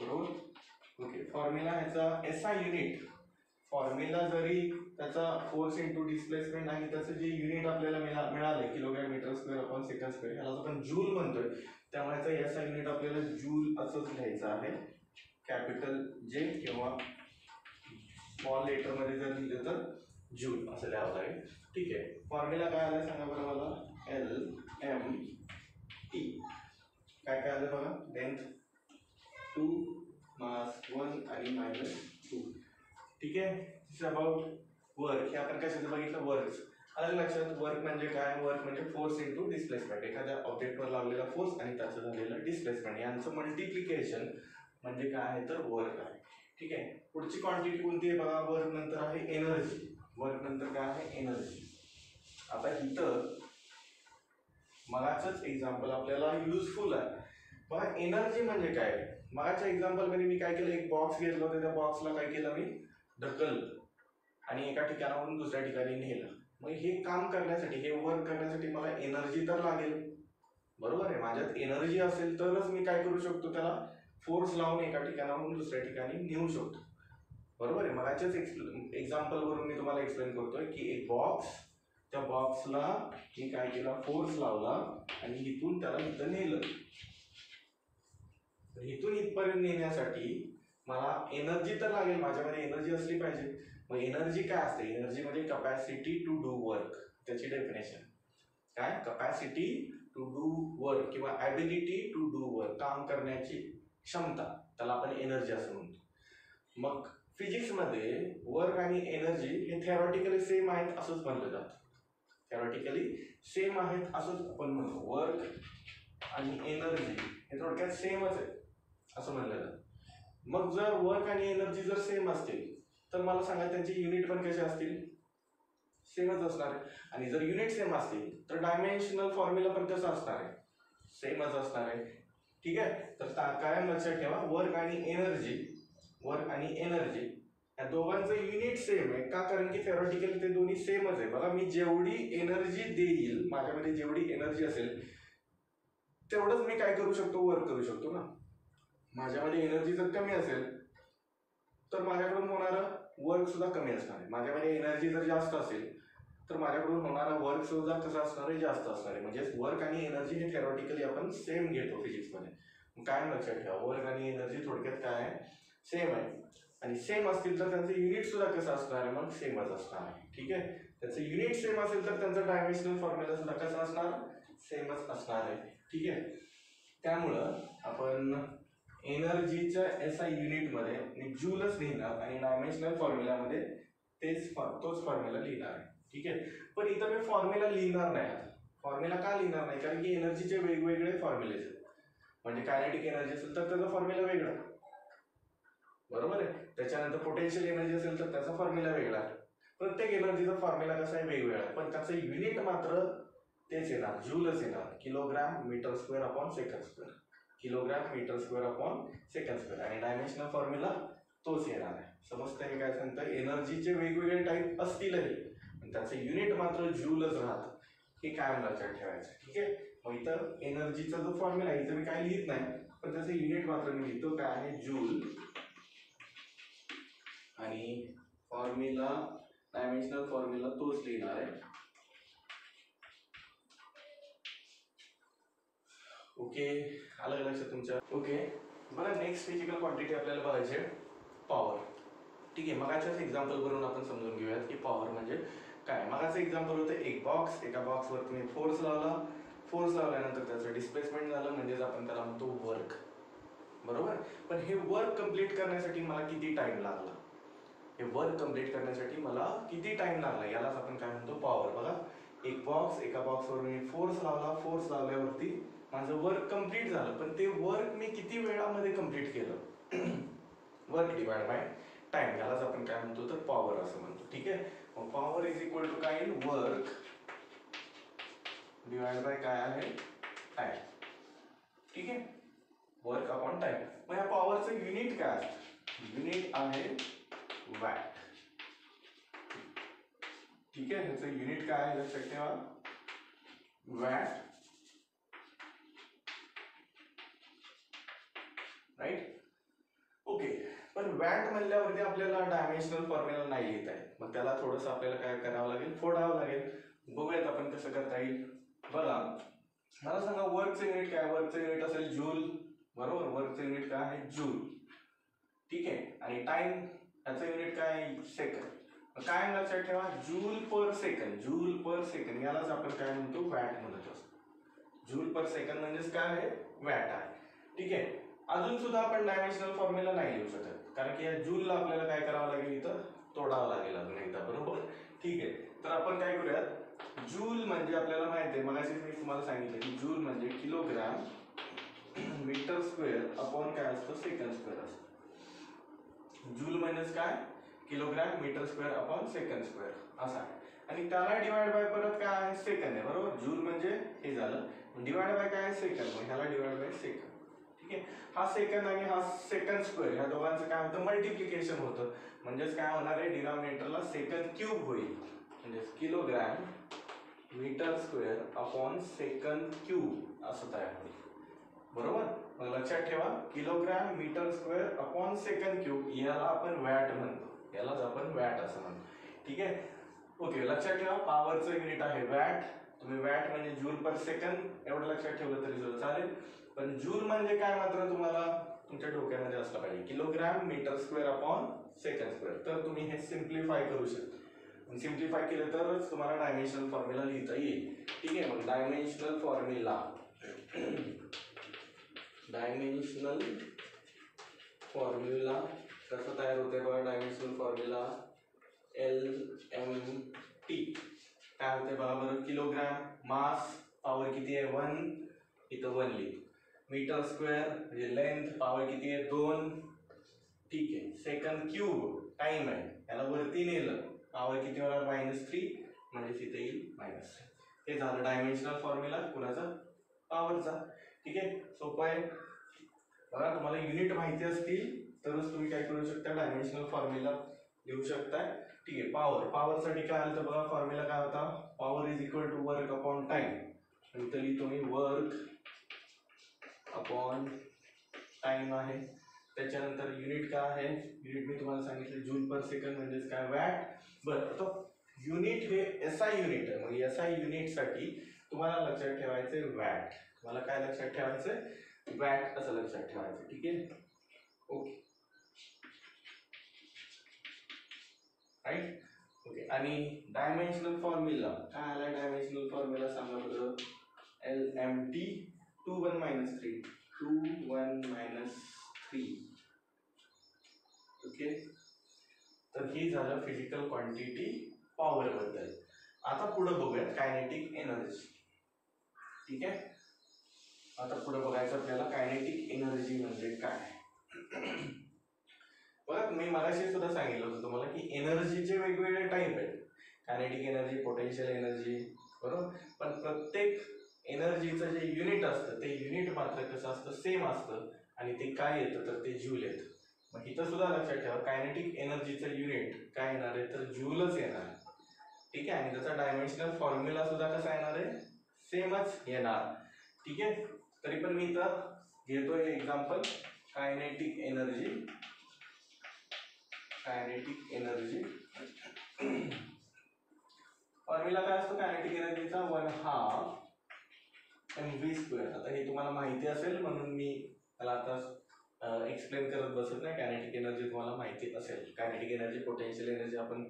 A: बरोबर? ओके फॉर्म्युला ह्याचा एस आय युनिट फॉर्म्युला जरी त्याचा फोर्स इंटू डिस्प्लेसमेंट आणि त्याचं जे युनिट आपल्याला मिळा मिळाले kilogram metre square upon second square ह्याला आपण जूल म्हणतोय. त्यामुळे याचा एस आय युनिट आपल्याला जूल असंच लिहायचं आहे. कॅपिटल जे किंवा स्मॉल लेटरमध्ये जर लिहिलं तर जूल असं लिहावं लागेल. ठीक आहे. फॉर्म्युला काय आलं सांगा बरं मला? L M T. काय काय आलं बघा? लेंथ टू मास वन आणि मायनस टू ठीक आहे? इट्स अबाउट वर्क हे आपण कशाचं बघितलं? वर्क आलं लक्षात? वर्क म्हणजे काय? वर्क म्हणजे फोर्स इंटू डिस्प्लेसमेंट एखाद्या ऑब्जेक्टवर लावलेला फोर्स आणि त्याचं झालेलं डिस्प्लेसमेंट यांचं मल्टिप्लिकेशन म्हणजे काय आहे? तर वर्क आहे. ठीक आहे? पुढची क्वांटिटी कोणती आहे बघा? वर्क नंतर आहे एनर्जी वर्क नंतर काय आहे? एनर्जी आता इथं मगाचंच एक्झाम्पल आपल्याला युजफुल आहे. बघा एनर्जी म्हणजे काय? मगाच्या एक्झाम्पलमध्ये मी काय केलं? एक बॉक्स घेतला होता. त्या बॉक्सला काय केलं मी? ढकललं. आणि एका ठिकाणावरून दुसऱ्या ठिकाणी नेलं. मग हे काम करण्यासाठी हे वर्क करण्यासाठी मला एनर्जी तर लागेल. बरोबर आहे? माझ्यात एनर्जी असेल तरच मी काय करू शकतो त्याला? फोर्स लावून एका ठिकाणाहून दुसऱ्या ठिकाणी नेऊ शकतो. बरोबर आहे? मगाच्याच एक्सप्ले एक्झाम्पलवरून मी तुम्हाला एक्सप्लेन करतोय की एक बॉक्स त्या बॉक्सला मी काय केला? फोर्स लावला आणि इथून त्याला इथं नेलं. तर इथून इथपर्यंत नेण्यासाठी मला एनर्जी तर लागेल माझ्यामध्ये एनर्जी असली पाहिजे. मग एनर्जी काय असते? एनर्जी म्हणजे कपॅसिटी टू डू वर्क त्याची डेफिनेशन काय? कपॅसिटी टू डू वर्क किंवा ॲबिलिटी टू डू वर्क काम करण्याची क्षमता. त्याला आपण एनर्जी असं म्हणतो. मग फिजिक्समध्ये वर्क आणि एनर्जी हे थेरॉटिकली सेम आहेत असंच म्हणलं जातं. थेरॉटिकली सेम आहेत असंच आपण म्हणतो. वर्क आणि एनर्जी हे थोडक्यात सेमच आहे असं म्हणलं जातं मग जर वर्क आणि एनर्जी जर सेम असतील तर मला सांगा त्यांचे युनिट पण कसे असतील? सेमच असणार आहे. आणि जर युनिट सेम असतील तर डायमेन्शनल फॉर्म्युला पण कसं असणार आहे. सेमच असणार आहे. ठीक आहे? तर ता- कायम लक्षात ठेवा वर्क आणि एनर्जी वर्क आणि एनर्जी या दोघांचं युनिट सेम आहे. का? कारण की थेरॉटिकली ते दोन्ही सेमच आहे. बघा मी जेवढी एनर्जी देईल माझ्यामध्ये जेवढी एनर्जी असेल तेवढंच मी काय करू शकतो? वर्क करू शकतो ना. माझ्यामध्ये एनर्जी जर कमी असेल तर माझ्याकडून होणारं वर्क सुद्धा कमी असणार आहे. माझ्यामध्ये एनर्जी जर जास्त असेल तर माझ्याकडून होणारा वर्क सुद्धा कसं असणार आहे जास्त असणार आहे. म्हणजे वर्क आणि एनर्जी हे थेरॉटिकली आपण सेम घेतो फिजिक्समध्ये काय लक्षात ठेवा वर्क आणि एनर्जी थोडक्यात काय आहे? सेम आहे. आणि सेम असतील तर त्यांचं युनिट सुद्धा कसं असणार आहे मग? सेमच असणार आहे. ठीक आहे? त्याचं युनिट सेम असेल तर त्यांचं डायमेन्शनल फॉर्म्युला सुद्धा कसं असणार? सेमच असणार आहे. ठीक आहे? त्यामुळं आपण एनर्जीच्या एस आय युनिटमध्ये मी जूलच लिहिणार आणि डायमेन्शनल फॉर्म्युलामध्ये तेच फॉ- तोच फॉर्म्युला लिहिणार आहे. ठीक आहे? पण इथं मी फॉर्म्युला लिहिणार नाही आता. फॉर्म्युला का लिहिणार नाही? कारण की एनर्जीचे वेगवेगळे फॉर्म्युलेज आहेत. म्हणजे कायनेटिक एनर्जी असेल तर त्याचा फॉर्म्युला वेगळा. बरोबर आहे? त्याच्यानंतर पोटेन्शियल एनर्जी असेल तर त्याचा फॉर्म्युला वेगळा प्रत्येक एनर्जीचा फॉर्म्युला कसा आहे वेगवेगळा आहे. पण त्याचं युनिट मात्र तेच येणार जूलच येणार. Kilogram metre square upon second square kilogram metre square upon second square आणि डायमेन्शनल फॉर्म्युला तोच येणार आहे. समजतं मी काय सांगतं एनर्जीचे वेगवेगळे टाईप असतीलही पण त्याचं युनिट मात्र जूलच राहतं. हे कायम लक्षात ठेवायचं? ठीक आहे? मग इथं एनर्जीचा जो फॉर्म्युला आहे इथं मी काय लिहित नाही पण त्याचं युनिट मात्र मी लिहितो काय आहे? जूल आणि फॉर्म्युला डायमेन्शनल फॉर्म्युला तोच लिहिणार आहे. ओके आलं लक्षात तुमच्या? ओके बरं नेक्स्ट फिजिकल क्वांटिटी आपल्याला बघायची आहे पॉवर ठीक आहे मगाच्याच एक्झाम्पल वरून आपण समजून घेऊयात की पॉवर म्हणजे काय. मगाचं एक्झाम्पल होतं एक बॉक्स एका बॉक्सवर तुम्ही फोर्स लावला. फोर्स लावल्यानंतर त्याचं डिस्प्लेसमेंट झालं म्हणजेच आपण त्याला म्हणतो वर्क बरोबर? पण हे वर्क कंप्लीट करण्यासाठी मला किती टाइम लागला? हे वर्क कंप्लीट करण्यासाठी मला किती टाइम लागला यालाच आपण काय म्हणतो पॉवर बघा एक बॉक्स एका बॉक्सवर मी फोर्स लावला फोर्स लावल्यावरती माझं वर्क कंप्लीट झालं. पण ते वर्क मी किती वेळामध्ये कंप्लीट केलं? वर्क डिवाइड बाय टाइम यालाच आपण काय म्हणतो तर पॉवर असं म्हणतो. ठीक आहे? मग पॉवर इज इक्वल टू काय? वर्क डिवाइड बाय काय आहे? टाइम ठीक आहे? वर्क अपॉन टाइम मग या पॉवरचं युनिट काय असतं? युनिट आहे वॅट ठीक आहे ह्याचं युनिट काय आहे? लक्षात ठेवा. वॅट राईट ओके पण वॅट म्हणल्यावरती आपल्याला डायमेन्शनल फॉर्म्युला नाही येत आहे. मग त्याला थोडंसं आपल्याला काय करावं लागेल? फोडावं लागेल. बघूयात आपण कसं करता येईल. बघा. मला सांगा वर्कचं युनिट काय? वर्कचं युनिट असेल जूल बरोबर? वर्कचं युनिट काय आहे? जूल ठीक आहे. आणि टाइम याचं युनिट काय? सेकंड सेकंद काय लक्षात ठेवा joule per second joule per second यालाच आपण काय म्हणतो? वॅट म्हणत असतो. जूल पर सेकंद म्हणजेच काय आहे? वॅट आहे. ठीक आहे? अजून सुद्धा आपण डायमेन्शनल फॉर्म्युला नाही लिहू शकत. कारण की या जूलला आपल्याला काय करावं लागेल इथं? तोडावं लागेल अजून एकदा बरोबर? ठीक आहे. तर आपण काय करूयात? जूल म्हणजे आपल्याला माहिती आहे मगाशी मी तुम्हाला सांगितलं की जूल म्हणजे किलोग्राम मीटर स्क्वेअर अपॉन काय असतं? सेकंड स्क्वेअर असतं. जूल मायनस काय? Kilogram metre square upon second square. असा आहे. आणि त्याला डिवाइड बाय परत काय आहे? सेकंद आहे बरोबर? जूल म्हणजे हे झालं. डिवाइड बाय काय आहे? सेकंद. मग ह्याला डिवाइड बाय सेकंद. ठीक आहे? हा सेकंद आणि हा सेकंड स्क्वेअर ह्या दोघांचं काय होतं? मल्टिप्लिकेशन होतं. म्हणजेच काय होणार आहे? डिनॉमिनेटरला सेकंड क्यूब होईल. म्हणजे kilogram metre square upon second cube असं तयार होईल. बरोबर? मग लक्षात ठेवा kilogram metre square upon second cube याला आपण वॅट म्हणतो. यालाच आपण वॅट असं म्हणतो. ठीक आहे? ओके लक्षात ठेवा पॉवरचं युनिट आहे वॅट. तुम्ही वॅट म्हणजे जूल पर सेकंद एवढं लक्षात ठेवलं तरी सुद्धा चालेल. पण जूल म्हणजे काय मात्र तुम्हाला तुमच्या डोक्यामध्ये असलं पाहिजे. Kilogram metre square upon second square. तर तुम्ही हे सिम्प्लिफाय करू शकता. सिम्प्लिफाय केलं तरच तुम्हाला डायमेन्शनल फॉर्म्युला लिहिता येईल. ठीक आहे? मग डायमेन्शनल फॉर्म्युला डायमेन्शनल फॉर्म्युला कसं तयार होते बघा dimensional formula L M T. काय होते बघा बरं किलोग्रॅम मास पॉवर किती आहे? वन इथं वन लिह. मीटर स्क्वेअर म्हणजे लेंथ पॉवर किती आहे? दोन. ठीक आहे. सेकंद क्यूब टाइम आहे. त्याला वरती नेलं. पॉवर किती होणार? मायनस थ्री म्हणजे तिथे येईल मायनस हे झालं डायमेन्शनल फॉर्म्युला. कुणाचा? पॉवरचा ठीक आहे सोपं आहे बघा, तुम्हाला युनिट माहिती असतील, तरच तुम्ही काय करू शकता? डायमेन्शनल फॉर्म्युला लिहू शकताय. ठीक आहे पॉवर पॉवरसाठी काय आलं तर बघा? फॉर्म्युला होता? Power is equal to work upon time लिहितो मी वर्क अपॉन टाइम आहे. त्याच्यानंतर युनिट काय आहे? युनिट मी तुम्हाला सांगितलं जूल पर सेकंड म्हणजेच काय? वॅट बरं, आता युनिट हे एस आय युनिट मग एस आय युनिटसाठी तुम्हाला लक्षात ठेवायचं आहे वॅट मला काय लक्षात ठेवायचं आहे वॅट असं लक्षात ठेवायचं? ठीक आहे? ओके. Right okay. आणि डायमेन्शनल फॉर्म्युला काय आला डायमेन्शनल फॉर्म्युला सांगा बरं. L M T two one minus three two one minus three okay? तर हे झालं फिजिकल क्वांटिटी पॉवरबद्दल आता पुढं बघूयात कायनेटिक एनर्जी ठीक आहे? आता पुढे बघायचं आपल्याला कायनेटिक एनर्जी म्हणजे काय? बघा मी मगाशी सुद्धा सांगितलं होतं तुम्हाला की एनर्जीचे वेगवेगळे टाईप आहेत. कायनेटिक एनर्जी पोटेन्शियल एनर्जी बरोबर? पण प्रत्येक एनर्जीचं जे युनिट असतं ते युनिट मात्र कसं असतं? सेम असतं आणि ते काय येतं? तर ते ज्यूल येतं. मग इथं सुद्धा लक्षात ठेवा कायनेटिक एनर्जीचं युनिट काय येणार आहे? तर ज्यूलच येणार. आहे ठीक आहे? आणि त्याचा डायमेन्शनल फॉर्म्युला सुद्धा कसा येणार आहे? सेमच येणार. ठीक आहे? तरी पण मी इथं घेतोय example kinetic energy kinetic energy formula काय असतो? Kinetic एनर्जीचा one half M V square आता हे तुम्हाला माहिती असेल म्हणून मी त्याला आता एक्सप्लेन करत बसत नाही. कायनेटिक एनर्जी तुम्हाला माहिती असेल. कायनेटिक एनर्जी पोटेन्शियल एनर्जी आपण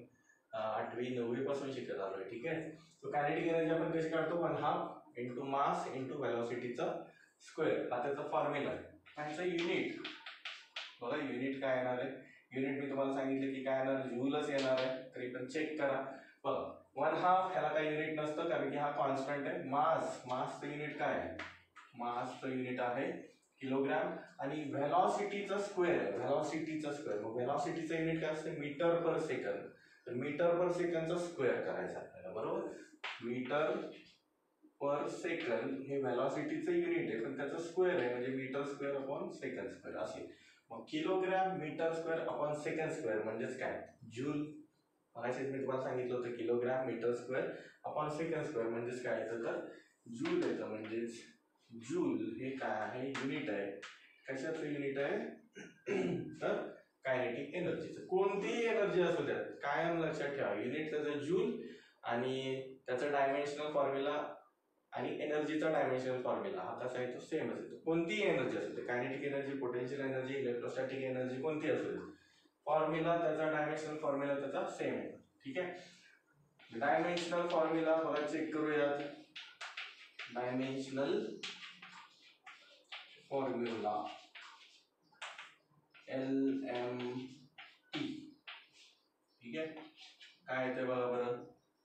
A: आठवी नववीपासून शिकत शिकत आलोय. ठीक आहे? तो कायनेटिक एनर्जी आपण कशी काढतो? One half into mass into व्हॅलॉसिटीचा square. हा त्याचा फॉर्म्युला आहे. ह्याचं युनिट बघा युनिट काय येणार आहे? युनिट मी तुम्हाला सांगितलं की काय येणार? जूलच येणार आहे. तरी पण चेक करा. बघा वन हाफ ह्याला काही युनिट नसतं कारण की हा कॉन्स्टंट आहे. मास मासचं युनिट काय आहे? मासचं युनिट आहे किलोग्रॅम आणि व्हेलॉसिटीचा स्क्वेअर आहे व्हेलॉसिटीचा स्क्वेअर मग व्हेलॉसिटीचं युनिट काय असतं? मीटर पर सेकंद तर मीटर पर सेकंदचा स्क्वेअर करायचा आपल्याला बरोबर? मीटर पर सेकंद हे व्हॅलॉसिटीचं युनिट आहे पण त्याचं स्क्वेअर आहे म्हणजे metre square upon second square असेल. मग kilogram metre square upon second square म्हणजेच काय? जूल मगाशीच मी तुम्हाला सांगितलं होतं kilogram metre square upon second square म्हणजेच काय येतं तर? जूल येतं म्हणजेच जूल हे काय आहे? युनिट आहे. कशाचं युनिट आहे? [CLEARS THROAT] तर कायनेटिक एनर्जीचं कोणतीही एनर्जी असू द्या कायम लक्षात ठेवा. युनिट त्याचं जूल आणि त्याचं डायमेन्शनल फॉर्म्युला आणि एनर्जीचा डायमेन्शनल फॉर्म्युला हा कसा आहे तो सेमच येतो कोणतीही एनर्जी असू दे kinetic energy potential energy electrostatic energy कोणती असू दे. फॉर्म्युला त्याचा डायमेन्शनल फॉर्म्युला त्याचा सेम आहे. ठीक आहे? डायमेन्शनल फॉर्म्युला बघा चेक करूयात. Dimensional formula L M T. ठीक आहे? काय येतं बघा बरं?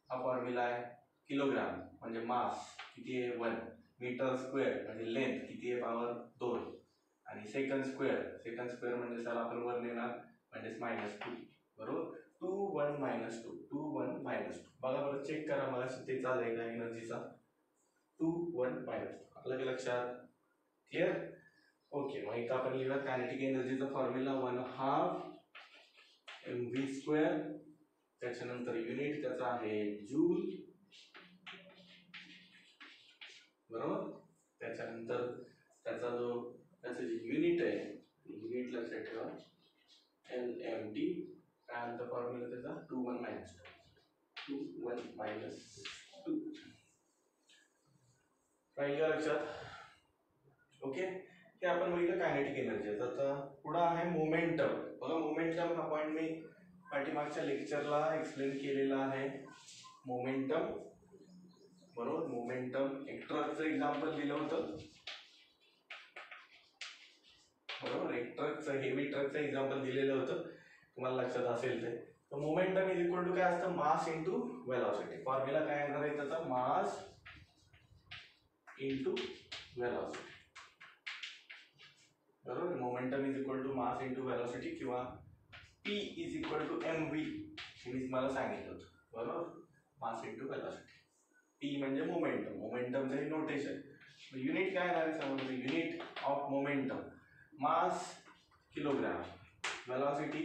A: हा फॉर्म्युला आहे किलोग्राम म्हणजे मास. किती आहे? वन मीटर स्क्वेअर म्हणजे लेंथ किती आहे? पॉवर दोन. आणि सेकंड स्क्वेअर सेकंड स्क्वेअर म्हणजे त्याला आपण वर नेणार म्हणजेच मायनस टू बरोबर? Two one minus two two one minus two बघा बरं चेक करा मला ते चालेल का एनर्जीचा? टू वन मायनस टू आपलं की लक्षात? क्लिअर ओके मग इथं आपण लिहूया kinetic एनर्जीचा formula one half M V square त्याच्यानंतर युनिट त्याचा आहे जूल बरोबर? त्याच्यानंतर त्याचा जो त्याचं जे युनिट आहे युनिट लक्षात ठेवा. एल एम टी काय म्हणतं फॉर्म्युला त्याचा? Two one minus two one minus two राहील का लक्षात? ओके हे आपण बघितलं कायनेटिक एनर्जी आता पुढं आहे मोमेंटम बघा मोमेंटम हा पॉईंट मी पाठीमागच्या लेक्चरला एक्सप्लेन केलेला आहे. मोमेंटम बरोबर? मोमेंटम एक्ट्रकचं एक्झाम्पल दिलं होतं. बरोबर? एक्ट्रकचं हेवी ट्रकचं एक्झाम्पल दिलेलं होतं. तुम्हाला लक्षात असेल ते. तर मोमेंटम इज इक्वल टू काय असतं? मास इंटू वेलॉसिटी फॉर्म्युला काय येणार आहे त्याचा? मास इंटू वेलॉसिटी बरोबर? Momentum is equal to mass into velocity किंवा P is equal to M V हे मी तुम्हाला सांगितलं होतं. बरोबर? मास इंटू वेलॉसिटी पी म्हणजे मोमेंटम मोमेंटमचं हे नोटेशन युनिट काय आहे समोर? Unit of momentum mass kilogram velocity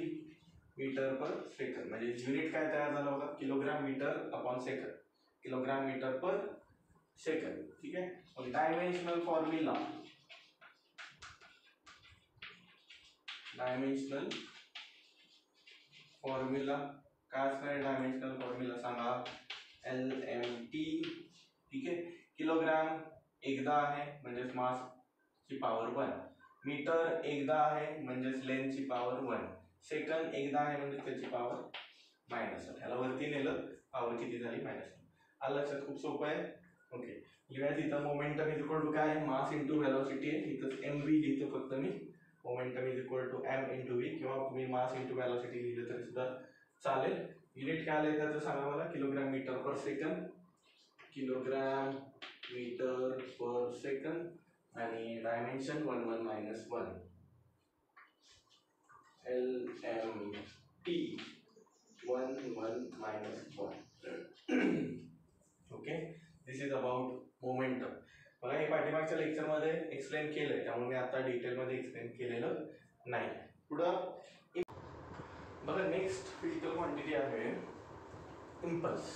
A: metre per second म्हणजे युनिट काय तयार झालं बघा? Kilogram metre upon second kilogram metre per second ठीक आहे? मग डायमेन्शनल फॉर्म्युला डायमेन्शनल फॉर्म्युला काय असणार डायमेन्शनल फॉर्म्युला सांगा. एल एम टी ठीक आहे? किलोग्राम एकदा आहे म्हणजेच मासची पॉवर वन मीटर एकदा आहे म्हणजेच लेंथची पॉवर वन सेकंद एकदा आहे म्हणजे त्याची पॉवर मायनस वन ह्याला वरती नेलं पॉवर किती झाली? मायनस वन आलं लक्षात? खूप सोपं आहे? ओके लिहायचं इथं मोमेंटम इज इक्वल टू काय? आहे मास इंटू व्हॅलॉसिटी आहे. इथं एम व्ही लिहितो फक्त मी. Momentum is equal to M into V किंवा तुम्ही मास इंटू व्हॅलॉसिटी लिहिलं तरी सुद्धा चालेल. युनिट काय आलं त्याचं सांगा मला? Kilogram metre per second kilogram metre per second आणि dimension one one minus one L M T one one minus one okay this is about momentum बघा हे पाठीमागच्या लेक्चरमध्ये एक्सप्लेन केलंय. त्यामुळे मी आता डिटेलमध्ये एक्सप्लेन केलेलं नाही. पुढं बघा नेक्स्ट फिजिकल क्वांटिटी आहे इम्पल्स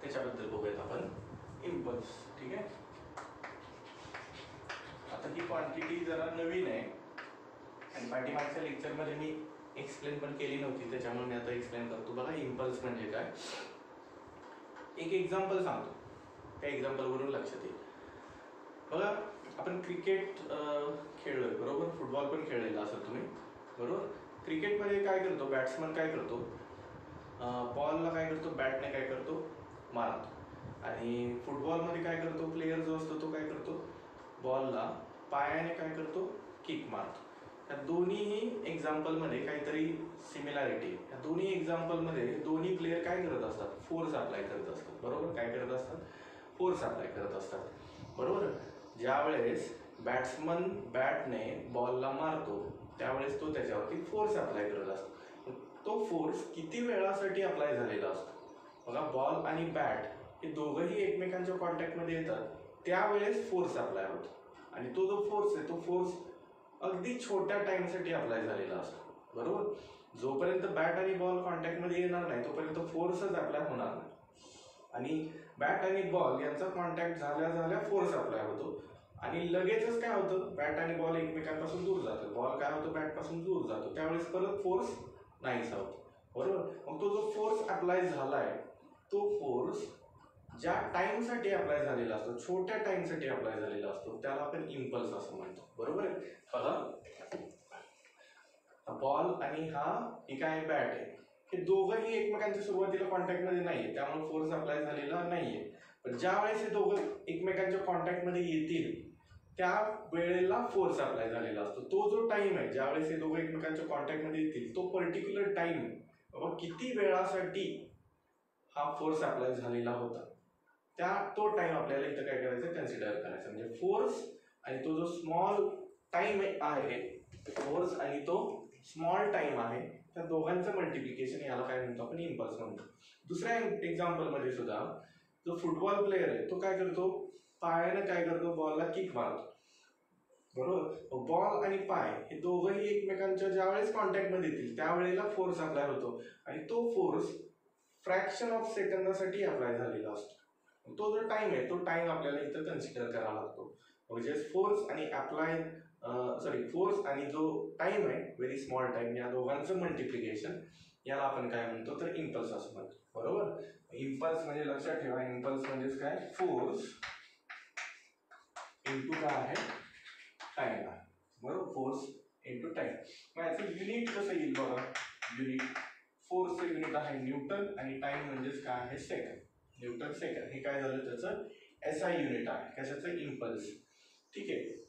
A: त्याच्याबद्दल बघूयात आपण. इम्पल्स ठीक आहे? आता ही क्वांटिटी जरा नवीन आहे. आणि पाठीमागच्या लेक्चरमध्ये मी एक्सप्लेन पण केली नव्हती त्याच्यामुळे मी आता एक्सप्लेन करतो. बघा इम्पल्स म्हणजे काय? एक एक्झाम्पल सांगतो. त्या एक्झाम्पलवरून लक्षात येईल बघा आपण क्रिकेट खेळलोय बरोबर? फुटबॉल पण खेळलेला असेल तुम्ही. बरोबर? क्रिकेटमध्ये काय करतो? बॅट्समन काय करतो? बॉलला काय करतो? बॅटने काय करतो? मारतो. आणि फुटबॉलमध्ये काय करतो? प्लेयर जो असतो तो काय करतो? बॉलला पायाने काय करतो? किक मारतो. या दोन्हीही एक्झाम्पलमध्ये काहीतरी सिमिलॅरिटी या दोन्ही एक्झाम्पलमध्ये दोन्ही प्लेयर काय करत असतात? फोर्स अप्लाय करत असतात. बरोबर? काय करत असतात? फोर्स अप्लाय करत असतात. बरोबर? ज्यावेळेस बॅट्समन बॅटने बॉलला मारतो त्यावेळेस तो त्याच्यावरती फोर्स अप्लाय करत असतो. तो फोर्स किती वेळासाठी अप्लाय झालेला असतो? बघा बॉल आणि बॅट हे दोघंही एकमेकांच्या कॉन्टॅक्टमध्ये येतात. त्यावेळेस फोर्स अप्लाय होतो. आणि तो जो फोर्स आहे तो फोर्स अगदी छोट्या टाईमसाठी अप्लाय झालेला असतो. बरोबर? जोपर्यंत बॅट आणि बॉल कॉन्टॅक्टमध्ये येणार नाही तोपर्यंत फोर्सच अप्लाय होणार नाही. आणि बॅट आणि बॉल यांचा कॉन्टॅक्ट झाल्या झाल्या फोर्स अप्लाय होतो. आणि लगेचच काय होतं? बॅट आणि बॉल एकमेकांपासून दूर जातो. बॉल काय होतो? बॅटपासून दूर जातो. त्यावेळेस परत फोर्स नाहीसा होतो. बरोबर? मग तो जो फोर्स अप्लाय झालाय तो फोर्स ज्या टाइमसाठी अप्लाय झालेला असतो छोट्या टाइमसाठी अप्लाय झालेला असतो त्याला आपण इम्पल्स असं म्हणतो. बरोबर आहे? बघा बॉल आणि हा ही काय बॅट आहे? हे दोघंही एकमेकांच्या सुरुवातीला कॉन्टॅक्टमध्ये नाहीये. त्यामुळे फोर्स अप्लाय झालेला नाहीये. पण ज्या वेळेस हे दोघं एकमेकांच्या कॉन्टॅक्टमध्ये येतील त्या वेळेला फोर्स अप्लाय झालेला असतो. तो जो टाइम आहे ज्यावेळेस हे दोघं एकमेकांच्या कॉन्टॅक्टमध्ये येतील तो पर्टिक्युलर टाइम बाबा किती वेळासाठी हा फोर्स अप्लाय झालेला होता. त्या तो टाइम आपल्याला इथं काय करायचं? कन्सिडर करायचा. म्हणजे फोर्स आणि तो जो स्मॉल टाइम आहे फोर्स आणि तो स्मॉल टाइम आहे त्या दोघांचं मल्टिप्लिकेशन याला काय म्हणतो आपण? इम्पल्स म्हणतो. दुसऱ्या एक्झाम्पलमध्ये सुद्धा जो फुटबॉल प्लेअर आहे तो काय करतो? पायानं काय करतो? बॉलला किक मारतो. बरोबर? बॉल आणि पाय हे दोघंही एकमेकांच्या ज्या वेळेस कॉन्टॅक्टमध्ये येतील त्यावेळेला फोर्स अप्लाय होतो. आणि तो फोर्स फ्रॅक्शन ऑफ सेकंदासाठी अप्लाय झालेला असतो. तो जो टाइम आहे तो टाइम आपल्याला इथं कन्सिडर करावा लागतो. म्हणजे फोर्स आणि अप्लाय सॉरी फोर्स आणि जो टाइम आहे व्हेरी स्मॉल टाइम या दोघांचं मल्टिप्लिकेशन याला आपण काय म्हणतो? तर इम्पल्स असं म्हणतो. बरोबर? इम्पल्स म्हणजे लक्षात ठेवा इम्पल्स म्हणजेच काय? फोर्स इंटू काय आहे? टाइम आहे. बरोबर? फोर्स इंटू टाइम मग याचं युनिट कसं येईल बघा? युनिट फोर्सचं युनिट आहे न्यूटन आणि टाइम म्हणजेच काय आहे? सेकंड न्यूटन सेकंड हे काय झालं? त्याचं एस आय युनिट आहे. कशाचं? इम्पल्स ठीक आहे.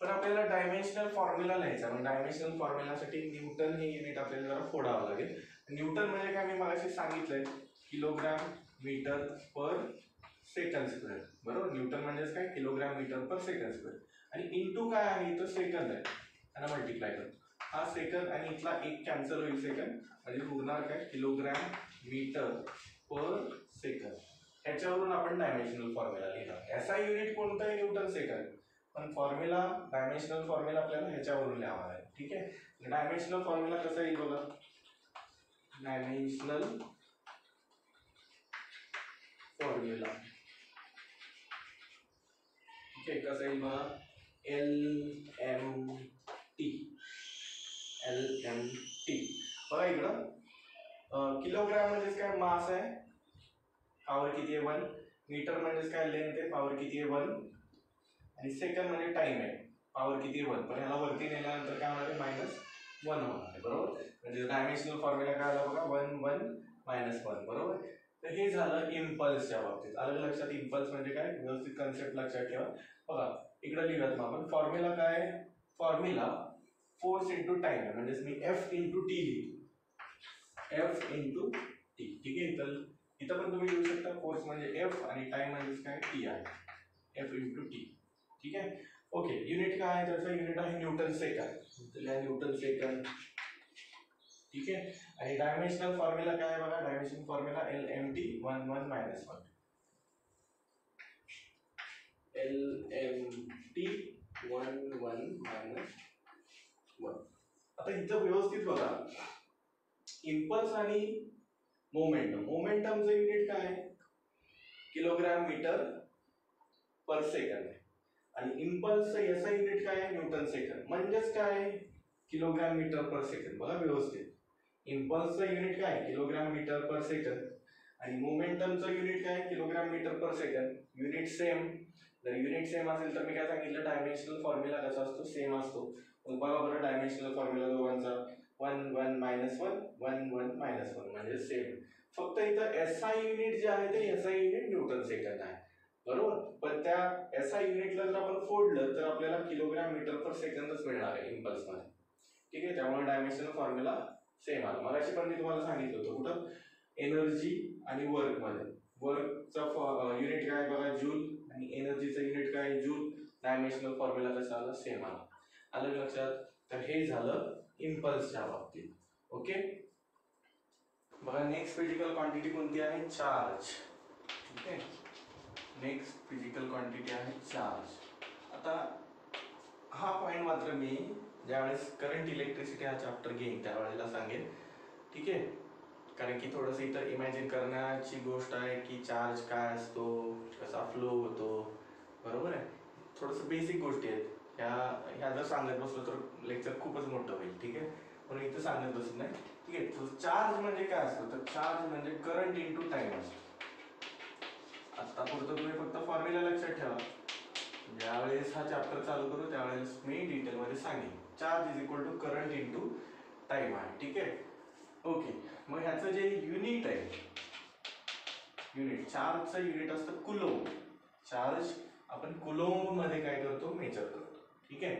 A: पण आपल्याला डायमेन्शनल फॉर्म्युला लिहायचा मग डायमेन्शनल फॉर्म्युलासाठी न्यूटन हे युनिट आपल्याला जरा फोडावं लागेल. न्यूटन म्हणजे काय? मी मगाशी सांगितलंय. Kilogram metre per second square बरोबर? न्यूटन म्हणजेच काय? Kilogram metre per second square आणि इंटू काय आहे? तर सेकंद आहे. त्यांना मल्टिप्लाय करतो. हा सेकंद आणि इथला एक कॅन्सल होईल सेकंद म्हणजे उरणार काय? किलोग्राम मीटर पर सेकंद ह्याच्यावरून आपण डायमेन्शनल फॉर्म्युला लिहिणार. याचा युनिट कोणतं आहे? न्यूटन सेकंद पण फॉर्म्युला डायमेन्शनल फॉर्म्युला आपल्याला ह्याच्यावरून लिहावा आहे ठीक आहे? डायमेन्शनल फॉर्म्युला कसा येईल बघा डायमेन्शनल ठीक आहे कसं येईल बघा L M T. L M T. बघा इकडं. अं, म्हणजेच काय मास आहे? पावर किती आहे? वन मीटर म्हणजेच काय लेंथ आहे? पावर किती आहे? वन आणि सेकंड म्हणजे टाइम आहे. पॉवर किती आहे? वन पण ह्याला वरती नेल्यानंतर काय होणार आहे? मायनस वन होणार आहे. बरोबर? म्हणजे डायमेन्शनल फॉर्म्युला काय आला बघा? वन वन मायनस वन बरोबर? तर हे झालं इम्पल्सच्या बाबतीत. आलं लक्षात? इम्पल्स म्हणजे काय? व्यवस्थित कन्सेप्ट लक्षात ठेवा. बघा लिहिलं मग आपण. फॉर्म्युला काय फॉर्म्युला फोर्स इंटू टाइम म्हणजेच मी एफ़ इंटू टी लिहितो. एफ़ इंटू टी ठीक आहे? इथं इथं पण तुम्ही लिहू फोर्स एफ़ आणि टाइम टी आहे. एफ़ इंटू टी ठीक आहे? ओके युनिट काय आहे? त्याचं युनिट आहे न्यूटन लिहा न्यूटन सेकंद ठीक आहे? आणि डायमेन्शनल फॉर्म्युला काय आहे बघा? Dimension formula L M T one one minus one L M T one one minus one आता इथं व्यवस्थित बघा. इम्पल्स आणि मोमेंटम मोमेंटमचं युनिट काय आहे? किलोग्रॅम मीटर पर सेकंड आहे आणि इम्पल्सचं याचं युनिट काय आहे? न्यूटन सेकंड म्हणजेच काय? किलोग्रॅम मीटर पर सेकंड बघा व्यवस्थित. इम्पल्सचं युनिट काय? आहे किलोग्रॅम मीटर पर सेकंड आणि मोमेंटमचं युनिट काय? Kilogram kilogram metre per second unit same जर युनिट सेम असेल तर मी काय सांगितलं? डायमेन्शनल फॉर्म्युला कसा असतो? सेम असतो. मग बघा बरं डायमेन्शनल फॉर्म्युला दोघांचा. One one minus one one one minus one म्हणजे सेम फक्त इथं एस आय युनिट जे आहे ते S I unit newton second आहे. बरोबर? पण त्या एस आय युनिटला जर आपण फोडलं तर आपल्याला किलोग्रॅम मीटर पर सेकंदच मिळणार आहे इम्पल्समध्ये ठीक आहे? त्यामुळे डायमेन्शनल फॉर्म्युला सेम आला मगाशी पण मी तुम्हाला सांगितलं होतं कुठं? एनर्जी आणि वर्कमध्ये वर्कचा युनिट काय बघा जूल आणि एनर्जीचं युनिट काय? जून जूल डायमेन्शनल फॉर्म्युला कसा आला? सेम आला. आलं लक्षात? तर हे झालं इम्पल्सच्या बाबतीत. ओके बघा नेक्स्ट फिजिकल क्वांटिटी कोणती आहे? चार्ज ठीक आहे नेक्स्ट फिजिकल क्वांटिटी आहे चार्ज आता हा पॉईंट मात्र मी ज्यावेळेस करंट इलेक्ट्रिसिटी हा चॅप्टर घेईन त्यावेळेला सांगेन. ठीक आहे? कारण की थोडंसं इथं इमॅजिन करण्याची गोष्ट आहे की चार्ज काय असतो कसा फ्लो होतो. बरोबर आहे? थोडंसं बेसिक गोष्टी आहेत. ह्या ह्या जर सांगत बसलो तर लेक्चर खूपच मोठं होईल ठीक आहे? म्हणून इथं सांगत बसत नाही. ठीक आहे चार्ज म्हणजे काय असतं? तर चार्ज म्हणजे करंट इंटू टाइम असतो. आता पुरतं तुम्ही फक्त फॉर्म्युला लक्षात ठेवा. ज्यावेळेस हा चॅप्टर चालू करू त्यावेळेस मी डिटेलमध्ये सांगेन. Charge is equal to current into time आहे ठीक आहे? ओके मग ह्याचं जे युनिट आहे युनिट चार्जचं युनिट असतं कुलोम चार्ज आपण कुलोममध्ये काय करतो? मेजर करतो. ठीक आहे?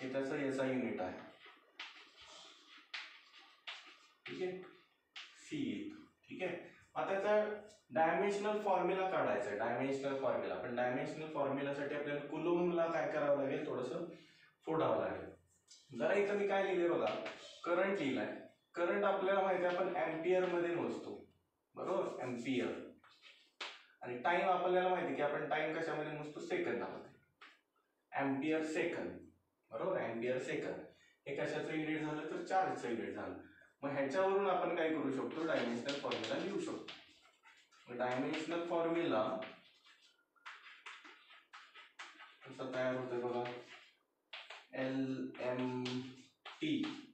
A: हे त्याचं याचा युनिट आहे. ठीक आहे? सी ठीक आहे? आता त्याचा डायमेन्शनल फॉर्म्युला काढायचा आहे. डायमेन्शनल फॉर्म्युला पण डायमेन्शनल फॉर्म्युलासाठी आपल्याला कुलोमला काय करावं लागेल? थोडंसं फोडावं लागेल. जरा इथं मी काय लिहिले बघा? करंट लिहिलाय. करंट आपल्याला माहिती आहे आपण अँपियरमध्ये मोजतो. बरोबर? अँपियर आणि टाइम आपल्याला माहिती आहे की आपण टाइम कशामध्ये मोजतो? सेकंदामध्ये. Ampere second. बरोबर? Ampere second. हे कशाचं युनिट झालं? तर चार्जचं युनिट झालं. मग ह्याच्यावरून आपण काय करू शकतो? डायमेन्शनल फॉर्म्युला लिहू शकतो. डायमेन्शनल फॉर्म्युला कसा तयार होतोय बघा? L M T.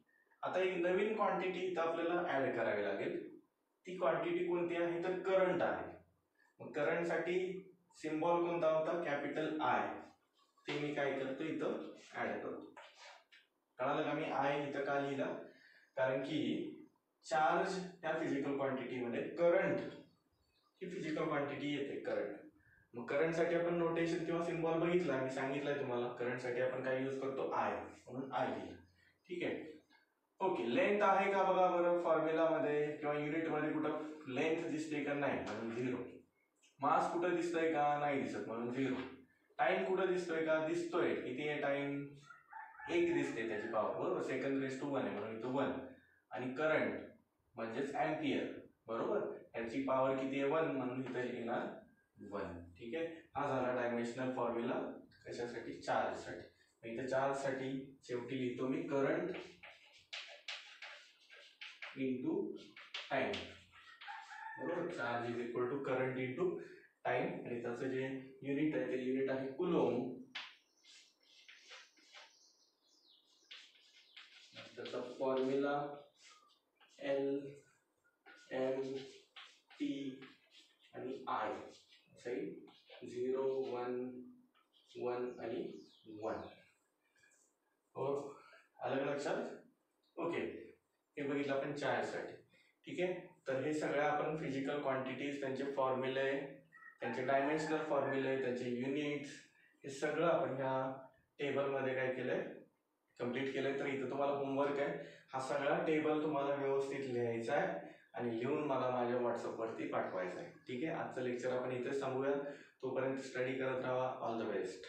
A: आता एक नवीन क्वांटिटी इथं आपल्याला ऍड करावी लागेल. ती क्वांटिटी कोणती आहे? तर करंट आहे. मग करंटसाठी सिम्बॉल कोणता होता? कॅपिटल आय ते मी काय करतो? इथं ऍड करतो. कळालं का? मी आय इथं का लिहिला? कारण की चार्ज ह्या फिजिकल क्वांटिटीमध्ये करंट ही फिजिकल क्वांटिटी येते करंट मग करंटसाठी आपण नोटेशन किंवा सिम्बॉल बघितला. मी सांगितलंय तुम्हाला करंटसाठी आपण काय यूज करतो? आय म्हणून आय लिहिला. ठीक आहे? ओके लेंथ आहे का बघा बरं फॉर्म्युलामध्ये किंवा युनिटमध्ये कुठं? लेंथ दिसते का नाही? म्हणून झिरो मास कुठं दिसतोय का? नाही दिसत म्हणून झिरो टाइम कुठं दिसतोय का? दिसतोय. किती आहे टाइम एक दिसते त्याची पावर बरोबर? सेकंड रेस टू वन आहे. म्हणून इथं वन आणि करंट म्हणजेच अँपियर बरोबर? याची पॉवर किती आहे? वन म्हणून इथं येणार वन ठीक आहे? हा झाला डायमेन्शनल फॉर्म्युला कशासाठी? चार्जसाठी. मग इथं चार्जसाठी शेवटी लिहितो मी करंट इंटू टाइम बरोबर? Charge is equal to current into time आणि त्याचं जे युनिट आहे ते युनिट आहे कुलोम त्याचा फॉर्म्युला एल एम टी आणि आय असं झिरो वन वन आणि वन हो आलं का लक्षात? ओके हे बघितलं आपण चहासाठी. ठीक आहे? तर हे सगळ्या आपण फिजिकल क्वांटिटीज त्यांचे फॉर्म्युले त्यांचे डायमेन्शनल फॉर्म्युले त्यांचे युनिट्स हे सगळं आपण ह्या टेबलमध्ये काय केलंय? कंप्लीट आहे तर इथं तुम्हाला होमवर्क आहे. हा सगळा टेबल तुम्हाला व्यवस्थित लिहायचा आहे आणि लिहून मला माझ्या व्हॉट्सअपवरती पाठवायचं आहे. ठीक आहे? आजचं लेक्चर आपण इथेच सांगूया तोपर्यंत स्टडी करत राहा. All the best